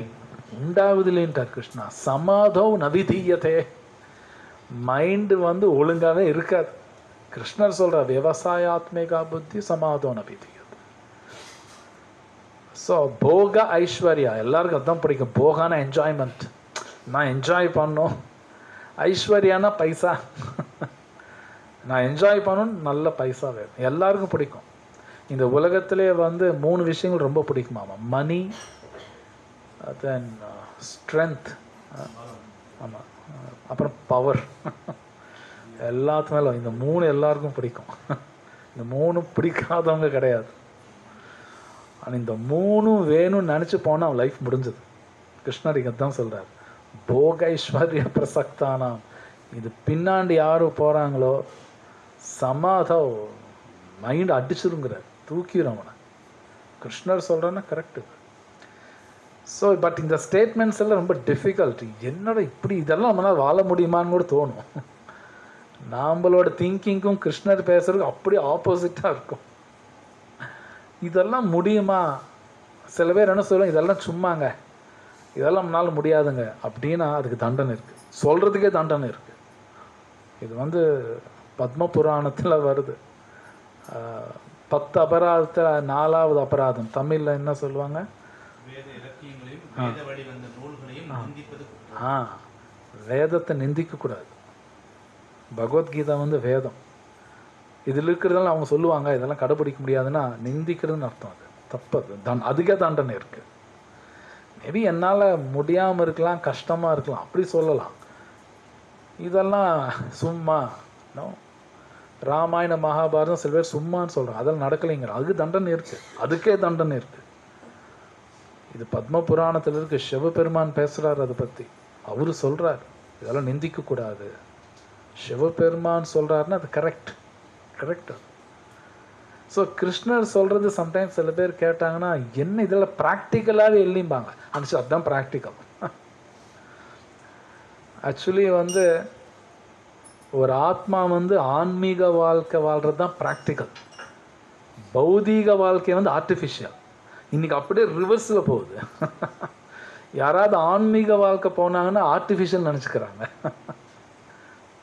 உண்டாவதில்லைன்றார் கிருஷ்ணா. சமாதோ நதிதீயதே மைண்டு வந்து ஒழுங்காகவே இருக்காது. கிருஷ்ணர் சொல்ற விவசாயாத்மிகா புத்தி சமாதோ நவிதீயது. ஸோ போக ஐஸ்வர்யா. எல்லாருக்கும் அதான் பிடிக்கும். போகான என்ஜாய்மெண்ட் நான் என்ஜாய் பண்ணோம். ஐஸ்வர்யானா பைசா? நான் என்ஜாய் பண்ணணும் நல்ல பைசா வேணும். எல்லாருக்கும் பிடிக்கும். இந்த உலகத்திலே வந்து மூணு விஷயங்கள் ரொம்ப பிடிக்குமாமா மணி தென் ஸ்ட்ரென்த் ஆமாம் அப்புறம் பவர் எல்லாத்து மேலும் இந்த மூணு எல்லாருக்கும் பிடிக்கும். இந்த மூணு பிடிக்காதவங்க கிடையாது. ஆனால் இந்த மூணும் வேணும்னு நினச்சி போனால் அவன் லைஃப் முடிஞ்சது. கிருஷ்ணர் இங்கே தான் சொல்கிறார் போகைஸ்வர்ய பிரசக்தானாம் இது பின்னாடி யார் போகிறாங்களோ சமாதோ மைண்ட் அடிச்சிருங்கிறார் தூக்கிடும் அவனை. கிருஷ்ணர் சொல்கிறேன்னா கரெக்டு ஸோ பட் இந்த ஸ்டேட்மெண்ட்ஸ் எல்லாம் ரொம்ப டிஃபிகல்ட் என்னடா இப்படி இதெல்லாம் நம்மளால் வாழ முடியுமான்னு கூட தோணும். நம்மளோட திங்கிங்க்கும் கிருஷ்ணர் பேசுறதுக்கும் அப்படியே ஆப்போசிட்டாக இருக்கும். இதெல்லாம் முடியுமா? சில பேர் என்ன சொல்லுவாங்க இதெல்லாம் சும்மாங்க. இதெல்லாம் நம்மளால முடியாதுங்க. அப்படின்னா அதுக்கு தண்டனை இருக்குது சொல்கிறதுக்கே தண்டனை இருக்குது இது வந்து பத்ம புராணத்தில் வருது பத்து அபராதத்தில் நாலாவது அபராதம். தமிழில் என்ன சொல்லுவாங்க. ஆ. வேதத்தை நிந்திக்கக்கூடாது பகவத்கீதா வந்து வேதம். இதில் இருக்கிறதெல்லாம் அவங்க சொல்லுவாங்க. இதெல்லாம் கடைபிடிக்க முடியாதுன்னா நிந்திக்கிறதுன்னு அர்த்தம் அது. தப்பு அது. தன் அதுக்கே தண்டனை இருக்குது மேபி என்னால் முடியாமல் இருக்கலாம் கஷ்டமாக இருக்கலாம். அப்படி சொல்லலாம். இதெல்லாம் சும்மா நோ ராமாயண மகாபாரதம் சில பேர் சும்மான்னு சொல்கிறாங்க அதெல்லாம் நடக்கலைங்கிற அதுக்கு தண்டனை இருக்குது அதுக்கே தண்டனை இருக்குது இது பத்ம புராணத்தில் இருக்க சிவபெருமான் பேசுகிறார் அதை பற்றி அவர் சொல்கிறார் இதெல்லாம் நிந்திக்கக்கூடாது சிவபெருமான் சொல்கிறாருன்னா அது கரெக்ட் கரெக்ட் ஸோ கிருஷ்ணர் சொல்றது சம்டைம்ஸ் சில பேர் கேட்டாங்கன்னா என்ன இதெல்லாம் ப்ராக்டிக்கலாகவே இல்லைம்பாங்க. சரி, அதுதான் ப்ராக்டிக்கல் ஆக்சுவலி வந்து ஒரு ஆத்மா வந்து ஆன்மீக வாழ்க்கை வாழ்றது தான் ப்ராக்டிக்கல் பௌதீக வாழ்க்கை வந்து ஆர்டிஃபிஷியல் இன்னைக்கு அப்படியே ரிவர்ஸில் போகுது. யாராவது ஆன்மீக வாழ்க்கை போனாங்கன்னா ஆர்டிஃபிஷியல் நினச்சிக்கிறாங்க.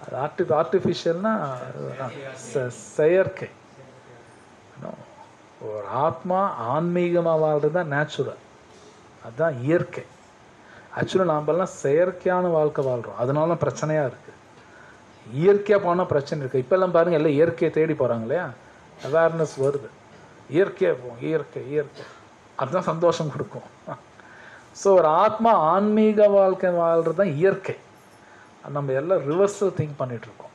அது ஆர்டி ஆர்டிஃபிஷியல்னா செயற்கை. ஒரு ஆத்மா ஆன்மீகமாக வாழ்றது தான் நேச்சுரல் அதுதான் இயற்கை. ஆக்சுவலாக நாம்பெல்லாம் செயற்கையான வாழ்க்கை வாழ்கிறோம் அதனால பிரச்சனையாக இருக்குது இயற்கையாக போனால் பிரச்சனை இருக்குது இப்போல்லாம் பாருங்கள் எல்லாம் இயற்கையை தேடி போகிறாங்க இல்லையா? அவேர்னஸ் வருது. இயற்கையாக போகும் இயற்கை இயற்கை. அதுதான் சந்தோஷம் கொடுக்கும். ஸோ ஒரு ஆத்மா ஆன்மீக வாழ்க்கை வாழ்கிறது தான் இயற்கை. நம்ம எல்லாம் ரிவர்ஸில் திங்க் பண்ணிகிட்ருக்கோம்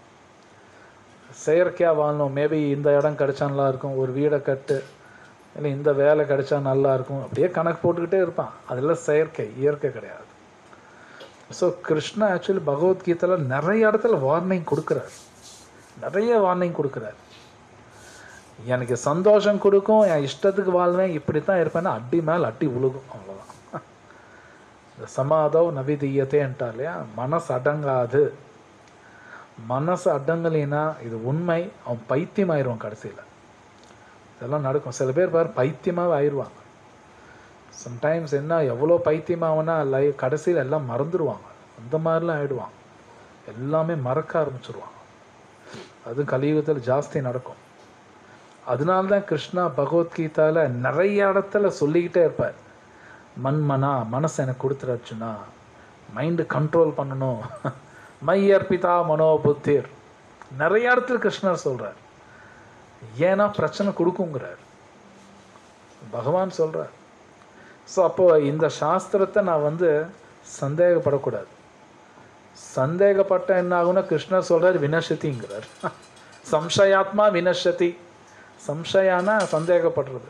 செயற்கையாக வாழணும். மேபி இந்த இடம் கிடைச்சா நல்லா இருக்கும். ஒரு வீடை கட்டு. இல்லை இந்த வேலை கிடைச்சா நல்லா இருக்கும். அப்படியே கணக்கு போட்டுக்கிட்டே இருப்பான். அதெல்லாம் செயற்கை இயற்கை கிடையாது. ஸோ கிருஷ்ணா ஆக்சுவலி பகவத்கீதையில் நிறைய இடத்துல வார்னிங் கொடுக்குறார். நிறைய வார்னிங் கொடுக்குறார். எனக்கு சந்தோஷம் கொடுக்கும் என் இஷ்டத்துக்கு வாழ்வேன் இப்படி தான் இருப்பேன்னா அடி மேல் அடி உழுகும். அவ்வளோதான் இந்த சமாதவ் நவிதீயத்தேன்ட்டா இல்லையா? மனசு அடங்காது. மனசு அடங்கலைன்னா இது உண்மை அவன் பைத்தியம் ஆயிடுவான் கடைசியில். இதெல்லாம் நடக்கும். சில பேர் பாரு பைத்தியமாகவே ஆயிடுவாங்க சம்டைம்ஸ் என்ன எவ்வளோ பைத்தியமாகனா லை கடைசியில் எல்லாம் மறந்துடுவாங்க அந்த மாதிரிலாம் ஆயிடுவாங்க எல்லாமே மறக்க ஆரம்பிச்சிருவாங்க. அது கலியுகத்தில் ஜாஸ்தி நடக்கும். அதனால்தான் கிருஷ்ணா பகவத்கீதாவில் நிறைய இடத்துல சொல்லிக்கிட்டே இருப்பார். மன்மனா மனசை எனக்கு கொடுத்துருச்சுன்னா மைண்டு கண்ட்ரோல் பண்ணணும். மையர் பிதா மனோ புத்திர் நிறைய இடத்துல கிருஷ்ணர் சொல்கிறார் ஏன்னா பிரச்சனை கொடுக்குங்கிறார் பகவான் சொல்கிறார் ஸோ அப்போது இந்த சாஸ்திரத்தை நான் வந்து சந்தேகப்படக்கூடாது. சந்தேகப்பட்ட என்ன ஆகும்னா கிருஷ்ணர் சொல்கிறார் வினசதிங்கிறார். சம்சயாத்மா வினசதி. சம்சயானா சந்தேகப்படுறது.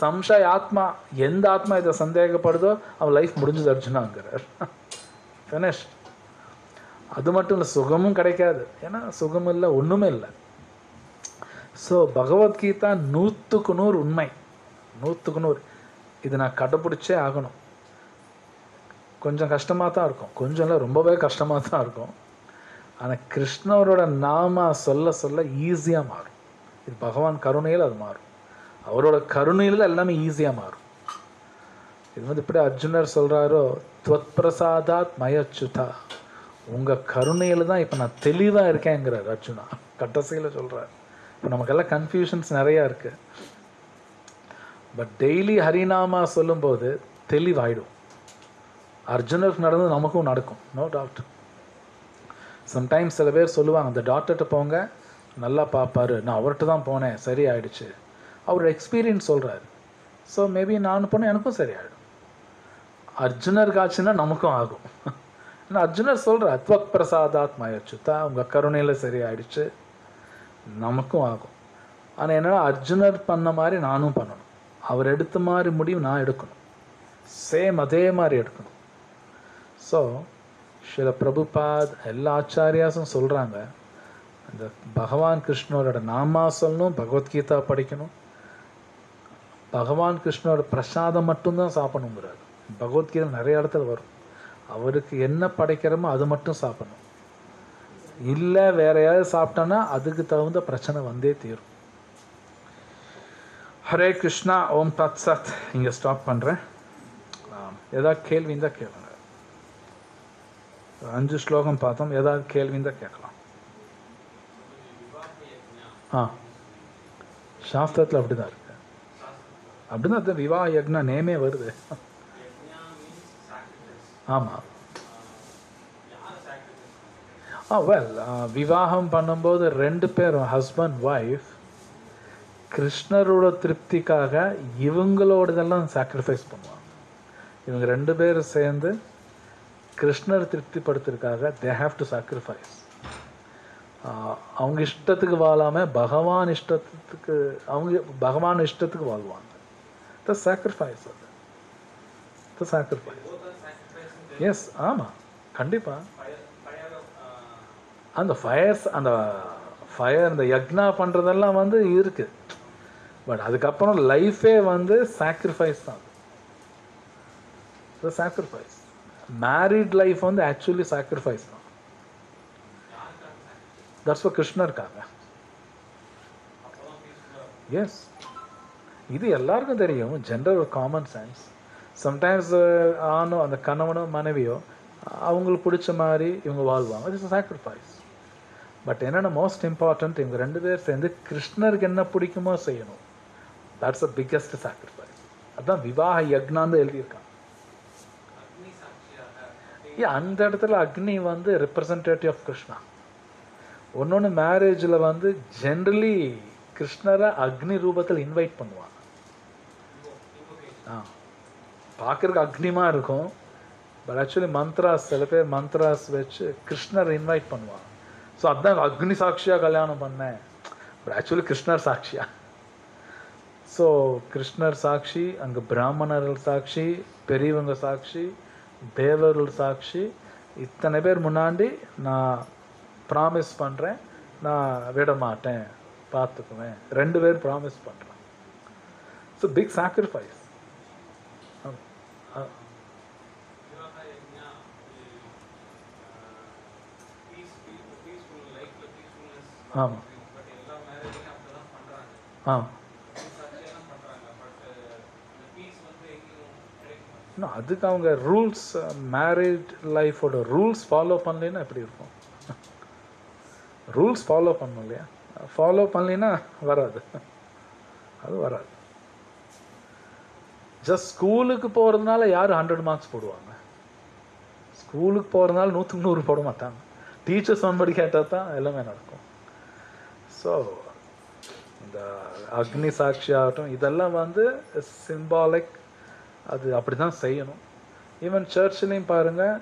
சம்சய ஆத்மா எந்த ஆத்மா இதை சந்தேகப்படுதோ அவன் லைஃப் முடிஞ்சது அர்ஜுனாங்கிறார் கணேஷ் அது மட்டும் இல்லை சுகமும் கிடைக்காது. ஏன்னா சுகம் இல்லை ஒன்றுமே இல்லை. ஸோ பகவத்கீதா நூற்றுக்கு நூறு உண்மை. நூற்றுக்கு நூறு. இது நான் கடைப்பிடிச்சே ஆகணும். கொஞ்சம் கஷ்டமாக தான் இருக்கும். கொஞ்சம் இல்லை ரொம்பவே கஷ்டமாக தான் இருக்கும். ஆனால் கிருஷ்ணவரோட நாம சொல்ல சொல்ல ஈஸியாக மாறும். இது பகவான் கருணையில் அது மாறும். அவரோட கருணையில் எல்லாமே ஈஸியாக மாறும். இது வந்து இப்படி அர்ஜுனர் சொல்கிறாரோ துவத் பிரசாதாத் மயச்சுதா. உங்கள் கருணையில் தான் இப்போ நான் தெளிவாக இருக்கேங்கிறார் அர்ஜுனா. கட்டசையில் சொல்கிறார் இப்போ நமக்கெல்லாம் கன்ஃபியூஷன்ஸ் நிறையா இருக்குது பட் டெய்லி ஹரிநாமா சொல்லும்போது தெளிவாயிடும். அர்ஜுனருக்கு நடந்து நமக்கும் நடக்கும். நோ டவுட் சம்டைம்ஸ் சில பேர் சொல்லுவாங்க அந்த டாக்டர்கிட்ட போங்க நல்லா பார்ப்பாரு நான் அவர்கிட்ட தான் போனேன். சரி ஆயிடுச்சு அவர் எக்ஸ்பீரியன்ஸ் சொல்கிறாரு ஸோ மேபி நான் போனேன் எனக்கும் சரி ஆகிடும் அர்ஜுனருக்கு ஆச்சுன்னா நமக்கும் ஆகும். அர்ஜுனர் சொல்கிற அத்வக் பிரசாதாத் மயச்சுத்தா உங்கள் கருணையில் சரியாயிடுச்சு. நமக்கும் ஆகும். ஆனால் என்னென்னா அர்ஜுனர் பண்ண மாதிரி நானும் பண்ணணும். அவர் எடுத்த மாதிரி முடிவு நான் எடுக்கணும். சேம் அதே மாதிரி எடுக்கணும். ஸோ சில பிரபுபாத் எல்லா ஆச்சாரியாஸும் சொல்கிறாங்க இந்த பகவான் கிருஷ்ணரோட நாமா சொல்லணும் பகவத்கீதா படிக்கணும். பகவான் கிருஷ்ணரோட பிரசாதம் மட்டும்தான் சாப்பிடணுங்கிறார். பகவத்கீதை நிறைய இடத்துல வரும். அவருக்கு என்ன படைக்கிறோமோ அது மட்டும் சாப்பிடணும். இல்லை வேற யாராவது சாப்பிட்டோன்னா அதுக்கு தகுந்த பிரச்சனை வந்தே தீரும். ஹரே கிருஷ்ணா ஓம் தத் சத். இங்கே ஸ்டாப் பண்ணுறேன் ஏதாவது கேள்வி இருந்தால் கேளுங்க. அஞ்சு ஸ்லோகம் பார்த்தோம் ஏதாவது கேள்வி இருந்தால் கேட்கலாம். ஆ. சாஸ்திரத்தில் அப்படிதான் இருக்கு. அப்படிதான் அது விவாக யக்னா நேமே வருது. ஆமாம் ஆ வெல் விவாகம் பண்ணும்போது ரெண்டு பேரும் ஹஸ்பண்ட் ஒய்ஃப் கிருஷ்ணரோட திருப்திக்காக இவங்களோடதெல்லாம் சாக்ரிஃபைஸ் பண்ணுவாங்க. இவங்க ரெண்டு பேரும் சேர்ந்து கிருஷ்ணர் திருப்திப்படுத்துறதுக்காக தே ஹாவ் டு சாக்ரிஃபைஸ் அவங்க இஷ்டத்துக்கு வாழாமல் பகவான் இஷ்டத்துக்கு அவங்க பகவான் இஷ்டத்துக்கு வாழ்வாங்க. த சாக்ரிஃபைஸ் அது. த சாக்ரிஃபைஸ் எஸ் ஆமாம் கண்டிப்பாக அந்த ஃபயர்ஸ் அந்த ஃபயர் இந்த யக்னா பண்ணுறதெல்லாம் வந்து இருக்குது பட் அதுக்கப்புறம் லைஃபே வந்து சாக்ரிஃபைஸ் தான். சாக்ரிஃபைஸ் மேரிட் லைஃப் வந்து ஆக்சுவலி சாக்ரிஃபைஸ் தான். தட்ஸ் ஃபார் கிருஷ்ணருக்காக. எஸ் இது எல்லாருக்கும் தெரியும் general common sense sometimes uh, ஆணும் அந்த கணவனோ மனைவியோ அவங்களுக்கு பிடிச்ச மாதிரி இவங்க வாழ்வாங்க. இட்ஸ் சாக்ரிஃபைஸ் பட் என்னென்ன மோஸ்ட் இம்பார்ட்டன்ட் இவங்க ரெண்டு பேர் சேர்ந்து கிருஷ்ணருக்கு என்ன பிடிக்குமோ செய்யணும். தட்ஸ் அ பிக்கஸ்ட் சாக்ரிஃபைஸ் அதுதான் விவாக யக்னான்னு எழுதியிருக்காங்க. ஏ அந்த இடத்துல அக்னி வந்து ரெப்ரசன்டேட்டிவ் ஆஃப் கிருஷ்ணா. ஒன்னொன்று மேரேஜில் வந்து ஜென்ரலி கிருஷ்ணரை அக்னி ரூபத்தில் இன்வைட் பண்ணுவாங்க. ஆ. பார்க்குறக்கு அக்னிமா இருக்கும். பட் ஆக்சுவலி மந்த்ராஸ் சில பேர் மந்த்ராஸ் வச்சு கிருஷ்ணர் இன்வைட் பண்ணுவாங்க. ஸோ அதான் அக்னி சாட்சியாக கல்யாணம் பண்ணேன். பட் ஆக்சுவலி கிருஷ்ணர் சாட்சியா. ஸோ கிருஷ்ணர் சாட்சி அங்கே பிராமணர்கள் சாட்சி பெரியவங்க சாட்சி தேவர்கள் சாட்சி இத்தனை பேர் முன்னாடி நான் ப்ராமிஸ் பண்ணுறேன் நான் விட மாட்டேன். பார்த்துக்குவேன். ரெண்டு பேர் ப்ராமிஸ் பண்ணுறேன் ஸோ பிக் சாக்ரிஃபைஸ் ஆமாம் ஆ இன்னும் அதுக்கு அவங்க ரூல்ஸ் மேரேஜ் லைஃபோட ரூல்ஸ் ஃபாலோ பண்ணலைன்னா எப்படி இருக்கும்? ரூல்ஸ் ஃபாலோ பண்ணணும் இல்லையா? ஃபாலோ பண்ணலைன்னா வராது. அது வராது. ஜஸ்ட் ஸ்கூலுக்கு போகிறதுனால யார் ஹண்ட்ரட் மார்க்ஸ் போடுவாங்க? ஸ்கூலுக்கு போகிறதுனால நூற்றுக்கு நூறு போட மாட்டாங்க. டீச்சர்ஸ் சொன்படி கேட்டால் தான் எல்லாமே நடக்கும். ஸோ இந்த அக்னி சாட்சி ஆகட்டும் இதெல்லாம் வந்து சிம்பாலிக் அது அப்படி தான் செய்யணும். ஈவன் சர்ச்சிலையும் பாருங்கள்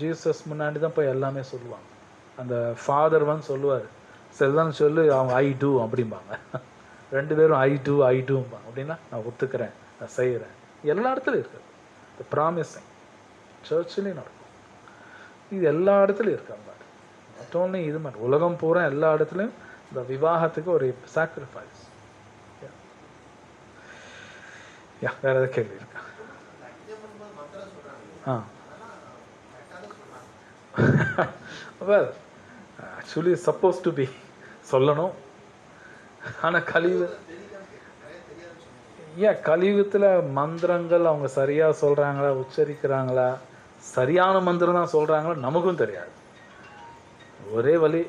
ஜீசஸ் முன்னாடி தான் போய் எல்லாமே சொல்லுவாங்க அந்த ஃபாதர் வந்து சொல்லுவார் செல்தான் சொல்லு அவங்க ஐ டூ அப்படிம்பாங்க. ரெண்டு பேரும் ஐ டூ ஐ டூம்பாங்க அப்படின்னா நான் ஒத்துக்கிறேன் நான் செய்கிறேன் எல்லா இடத்துலையும் இருக்குது ப்ராமிசிங் சர்ச்சிலையும் நடக்கும். இது எல்லா இடத்துலையும் இருக்கு அந்த மாதிரி நாட் ஓன்லி இது மாதிரி உலகம் பூரா எல்லா இடத்துலையும் இந்த விவாகத்துக்கு ஒரு சாக்ரிஃபைஸ் யா வேற ஏதாவது கேள்வி இருக்கா? ஆ. Well actually supposed to be சொல்லணும். ஆனால் கழிவு ஏன் கலியுகத்தில் மந்திரங்கள் அவங்க சரியாக சொல்கிறாங்களா உச்சரிக்கிறாங்களா? சரியான மந்திரம் தான் சொல்கிறாங்களா நமக்கும் தெரியாது. ஒரே வழி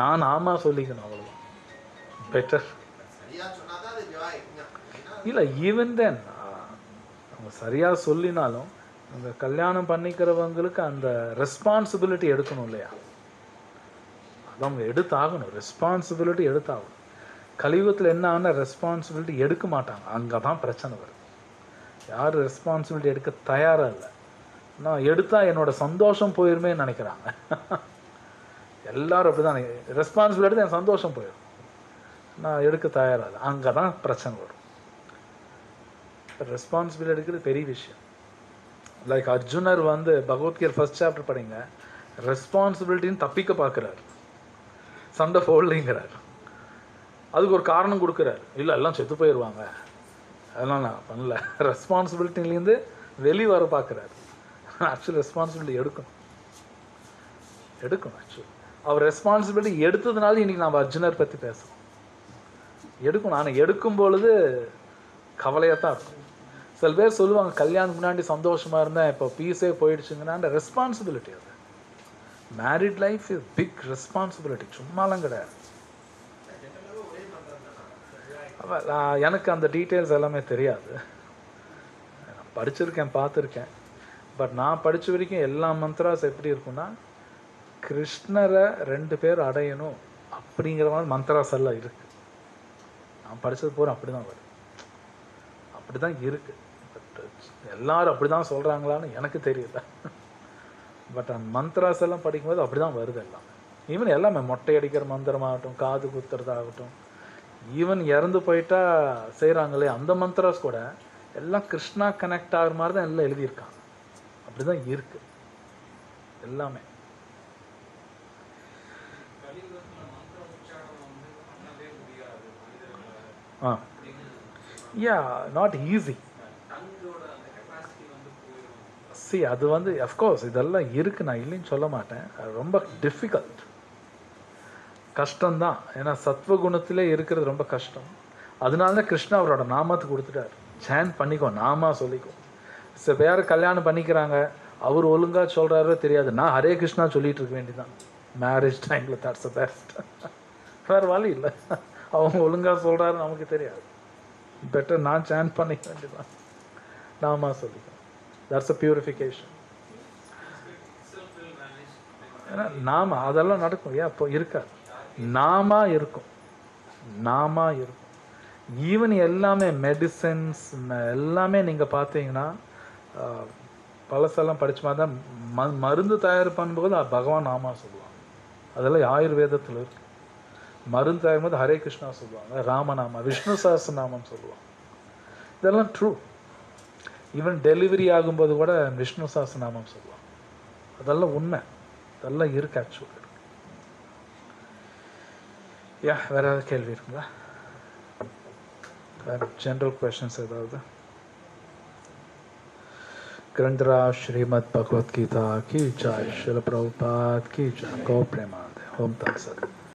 நான் ஆமாம் சொல்லிக்கணும் அவ்வளோ பெட்டர் இல்லை ஈவன் தென் அவங்க சரியாக சொல்லினாலும் அந்த கல்யாணம் பண்ணிக்கிறவங்களுக்கு அந்த ரெஸ்பான்சிபிலிட்டி எடுக்கணும் இல்லையா? அது அவங்க எடுத்தாகணும். ரெஸ்பான்சிபிலிட்டி எடுத்தாகணும். கலியுகத்தில் என்ன ஆனால் ரெஸ்பான்சிபிலிட்டி எடுக்க மாட்டாங்க. அங்கே தான் பிரச்சனை வருது. யார் ரெஸ்பான்சிபிலிட்டி எடுக்க தயாராக இல்லை. நான் எடுத்தால் என்னோட சந்தோஷம் போயிருமே நினைக்கிறாங்க. எல்லாரும் அப்படி தான் ரெஸ்பான்சிபிலிட்டி எடுத்து என் சந்தோஷம் போயிடும். நான் எடுக்க தயாராக இல்லை. அங்கே தான் பிரச்சனை வரும். ரெஸ்பான்சிபிலிட்டி எடுக்கிறது பெரிய விஷயம். லைக் அர்ஜுனர் வந்து பகவத்கீதை ஃபர்ஸ்ட் சாப்டர் படிங்க. ரெஸ்பான்சிபிலிட்டின்னு தப்பிக்க பார்க்குறாரு. சண்டை போடலைங்கிறாரு. அதுக்கு ஒரு காரணம் கொடுக்குறாரு. இல்லை எல்லாம் செத்து போயிடுவாங்க அதெல்லாம் நான் பண்ணல. ரெஸ்பான்சிபிலிட்டிலேருந்து வெளியே வர பார்க்குறாரு. ஆக்சுவலி ரெஸ்பான்சிபிலிட்டி எடுக்கணும். எடுக்கணும் ஆக்சுவலி அவர் ரெஸ்பான்சிபிலிட்டி எடுத்ததுனால இன்னைக்கு நம்ம அர்ஜுனர் பற்றி பேசுகிறோம் எடுக்கணும். ஆனால் எடுக்கும் பொழுது கவலையாக தான் இருக்கும். சில பேர் சொல்லுவாங்க கல்யாணம் முன்னாடி சந்தோஷமாக இருந்தேன் இப்போ பீஸே போயிடுச்சுங்கன்னா ரெஸ்பான்சிபிலிட்டி அது. Married life is big responsibility சும்மாலாம் கிடையாது அவ- நான் எனக்கு அந்த டீட்டெயில்ஸ் எல்லாமே தெரியாது. நான் படிச்சிருக்கேன் பார்த்துருக்கேன். பட் நான் படித்த வரைக்கும் எல்லா மந்த்ராஸ் எப்படி இருக்கும்னா கிருஷ்ணரை ரெண்டு பேர் அடையணும் அப்படிங்கிற மாதிரி மந்த்ராஸ் எல்லாம் இருக்குது நான் படித்தது பூரா அப்படி தான் வருது. அப்படி தான் இருக்குது பட் எல்லாரும் அப்படி தான் சொல்கிறாங்களான்னு எனக்கு தெரியல. பட் அந்த மந்த்ராஸ் எல்லாம் படிக்கும்போது அப்படி தான் வருது எல்லாமே. ஈவன் எல்லாமே மொட்டை அடிக்கிற மந்திரமாகட்டும் காது குத்துறதாகட்டும் ஈவன் இறந்து போயிட்டா செய்கிறாங்களே அந்த மந்த்ராஸ் கூட எல்லாம் கிருஷ்ணா கனெக்ட் ஆகிற மாதிரி தான் எல்லாம் எழுதியிருக்காங்க. அப்படி தான் இருக்கு. எல்லாமே. ஆ. யா நாட் ஈஸி சி அது வந்து அஃப்கோர்ஸ் இதெல்லாம் இருக்கு நான் இல்லைன்னு சொல்ல மாட்டேன். அது ரொம்ப டிஃபிகல்ட் கஷ்டம்தான். ஏன்னா சத்வகுணத்திலே இருக்கிறது ரொம்ப கஷ்டம். அதனால தான் கிருஷ்ணா அவரோட நாமத்தை கொடுத்துட்டார். சேன் பண்ணிக்கோ நாமா சொல்லிக்கோ. சில பேர் கல்யாணம் பண்ணிக்கிறாங்க. அவர் ஒழுங்காக சொல்கிறாரோ தெரியாது. நான் ஹரே கிருஷ்ணா சொல்லிகிட்டு இருக்க வேண்டியதான் மேரேஜ் டைமில் தட்ஸ் அ பெஸ்ட் வேறு வழி இல்லை. அவங்க ஒழுங்காக சொல்கிறாரு நமக்கு தெரியாது. பெட்டர் நான் சேன் பண்ணிக்க வேண்டியதான் நாமா சொல்லிக்கோ தட்ஸ் அ பியூரிஃபிகேஷன் ஏன்னா நாம அதெல்லாம் நடக்கும். ஏன்? அப்போ இருக்காது. நாம இருக்கும். நாம இருக்கும். ஈவன் எல்லாமே மெடிசன்ஸ் எல்லாமே நீங்கள் பார்த்தீங்கன்னா பழசெல்லாம் படிச்ச மாதிரி தான் ம மருந்து தயார் பண்ணும்போது பகவான் நாமா சொல்லுவாங்க. அதெல்லாம் ஆயுர்வேதத்தில் இருக்கு. மருந்து தயாரும் போது ஹரே கிருஷ்ணா சொல்லுவாங்க. ராமநாமா விஷ்ணு சஹஸ்ரநாமம் சொல்லுவாங்க. இதெல்லாம் ட்ரூ ஈவன் டெலிவரி ஆகும்போது கூட விஷ்ணு சஹஸ்ரநாமம் சொல்லுவாங்க. அதெல்லாம் உண்மை. அதெல்லாம் இருக்கு ஆக்சுவலாக யா வேற ஏதாவது கேள்வி இருக்குங்களா வேற ஜென்ரல் கொஷின்ஸ் ஏதாவது ग्रंथराज श्रीमद् भगवत गीता की जय शिल प्रभुपाद की जय गौ प्रेमानंद ओम तत्सत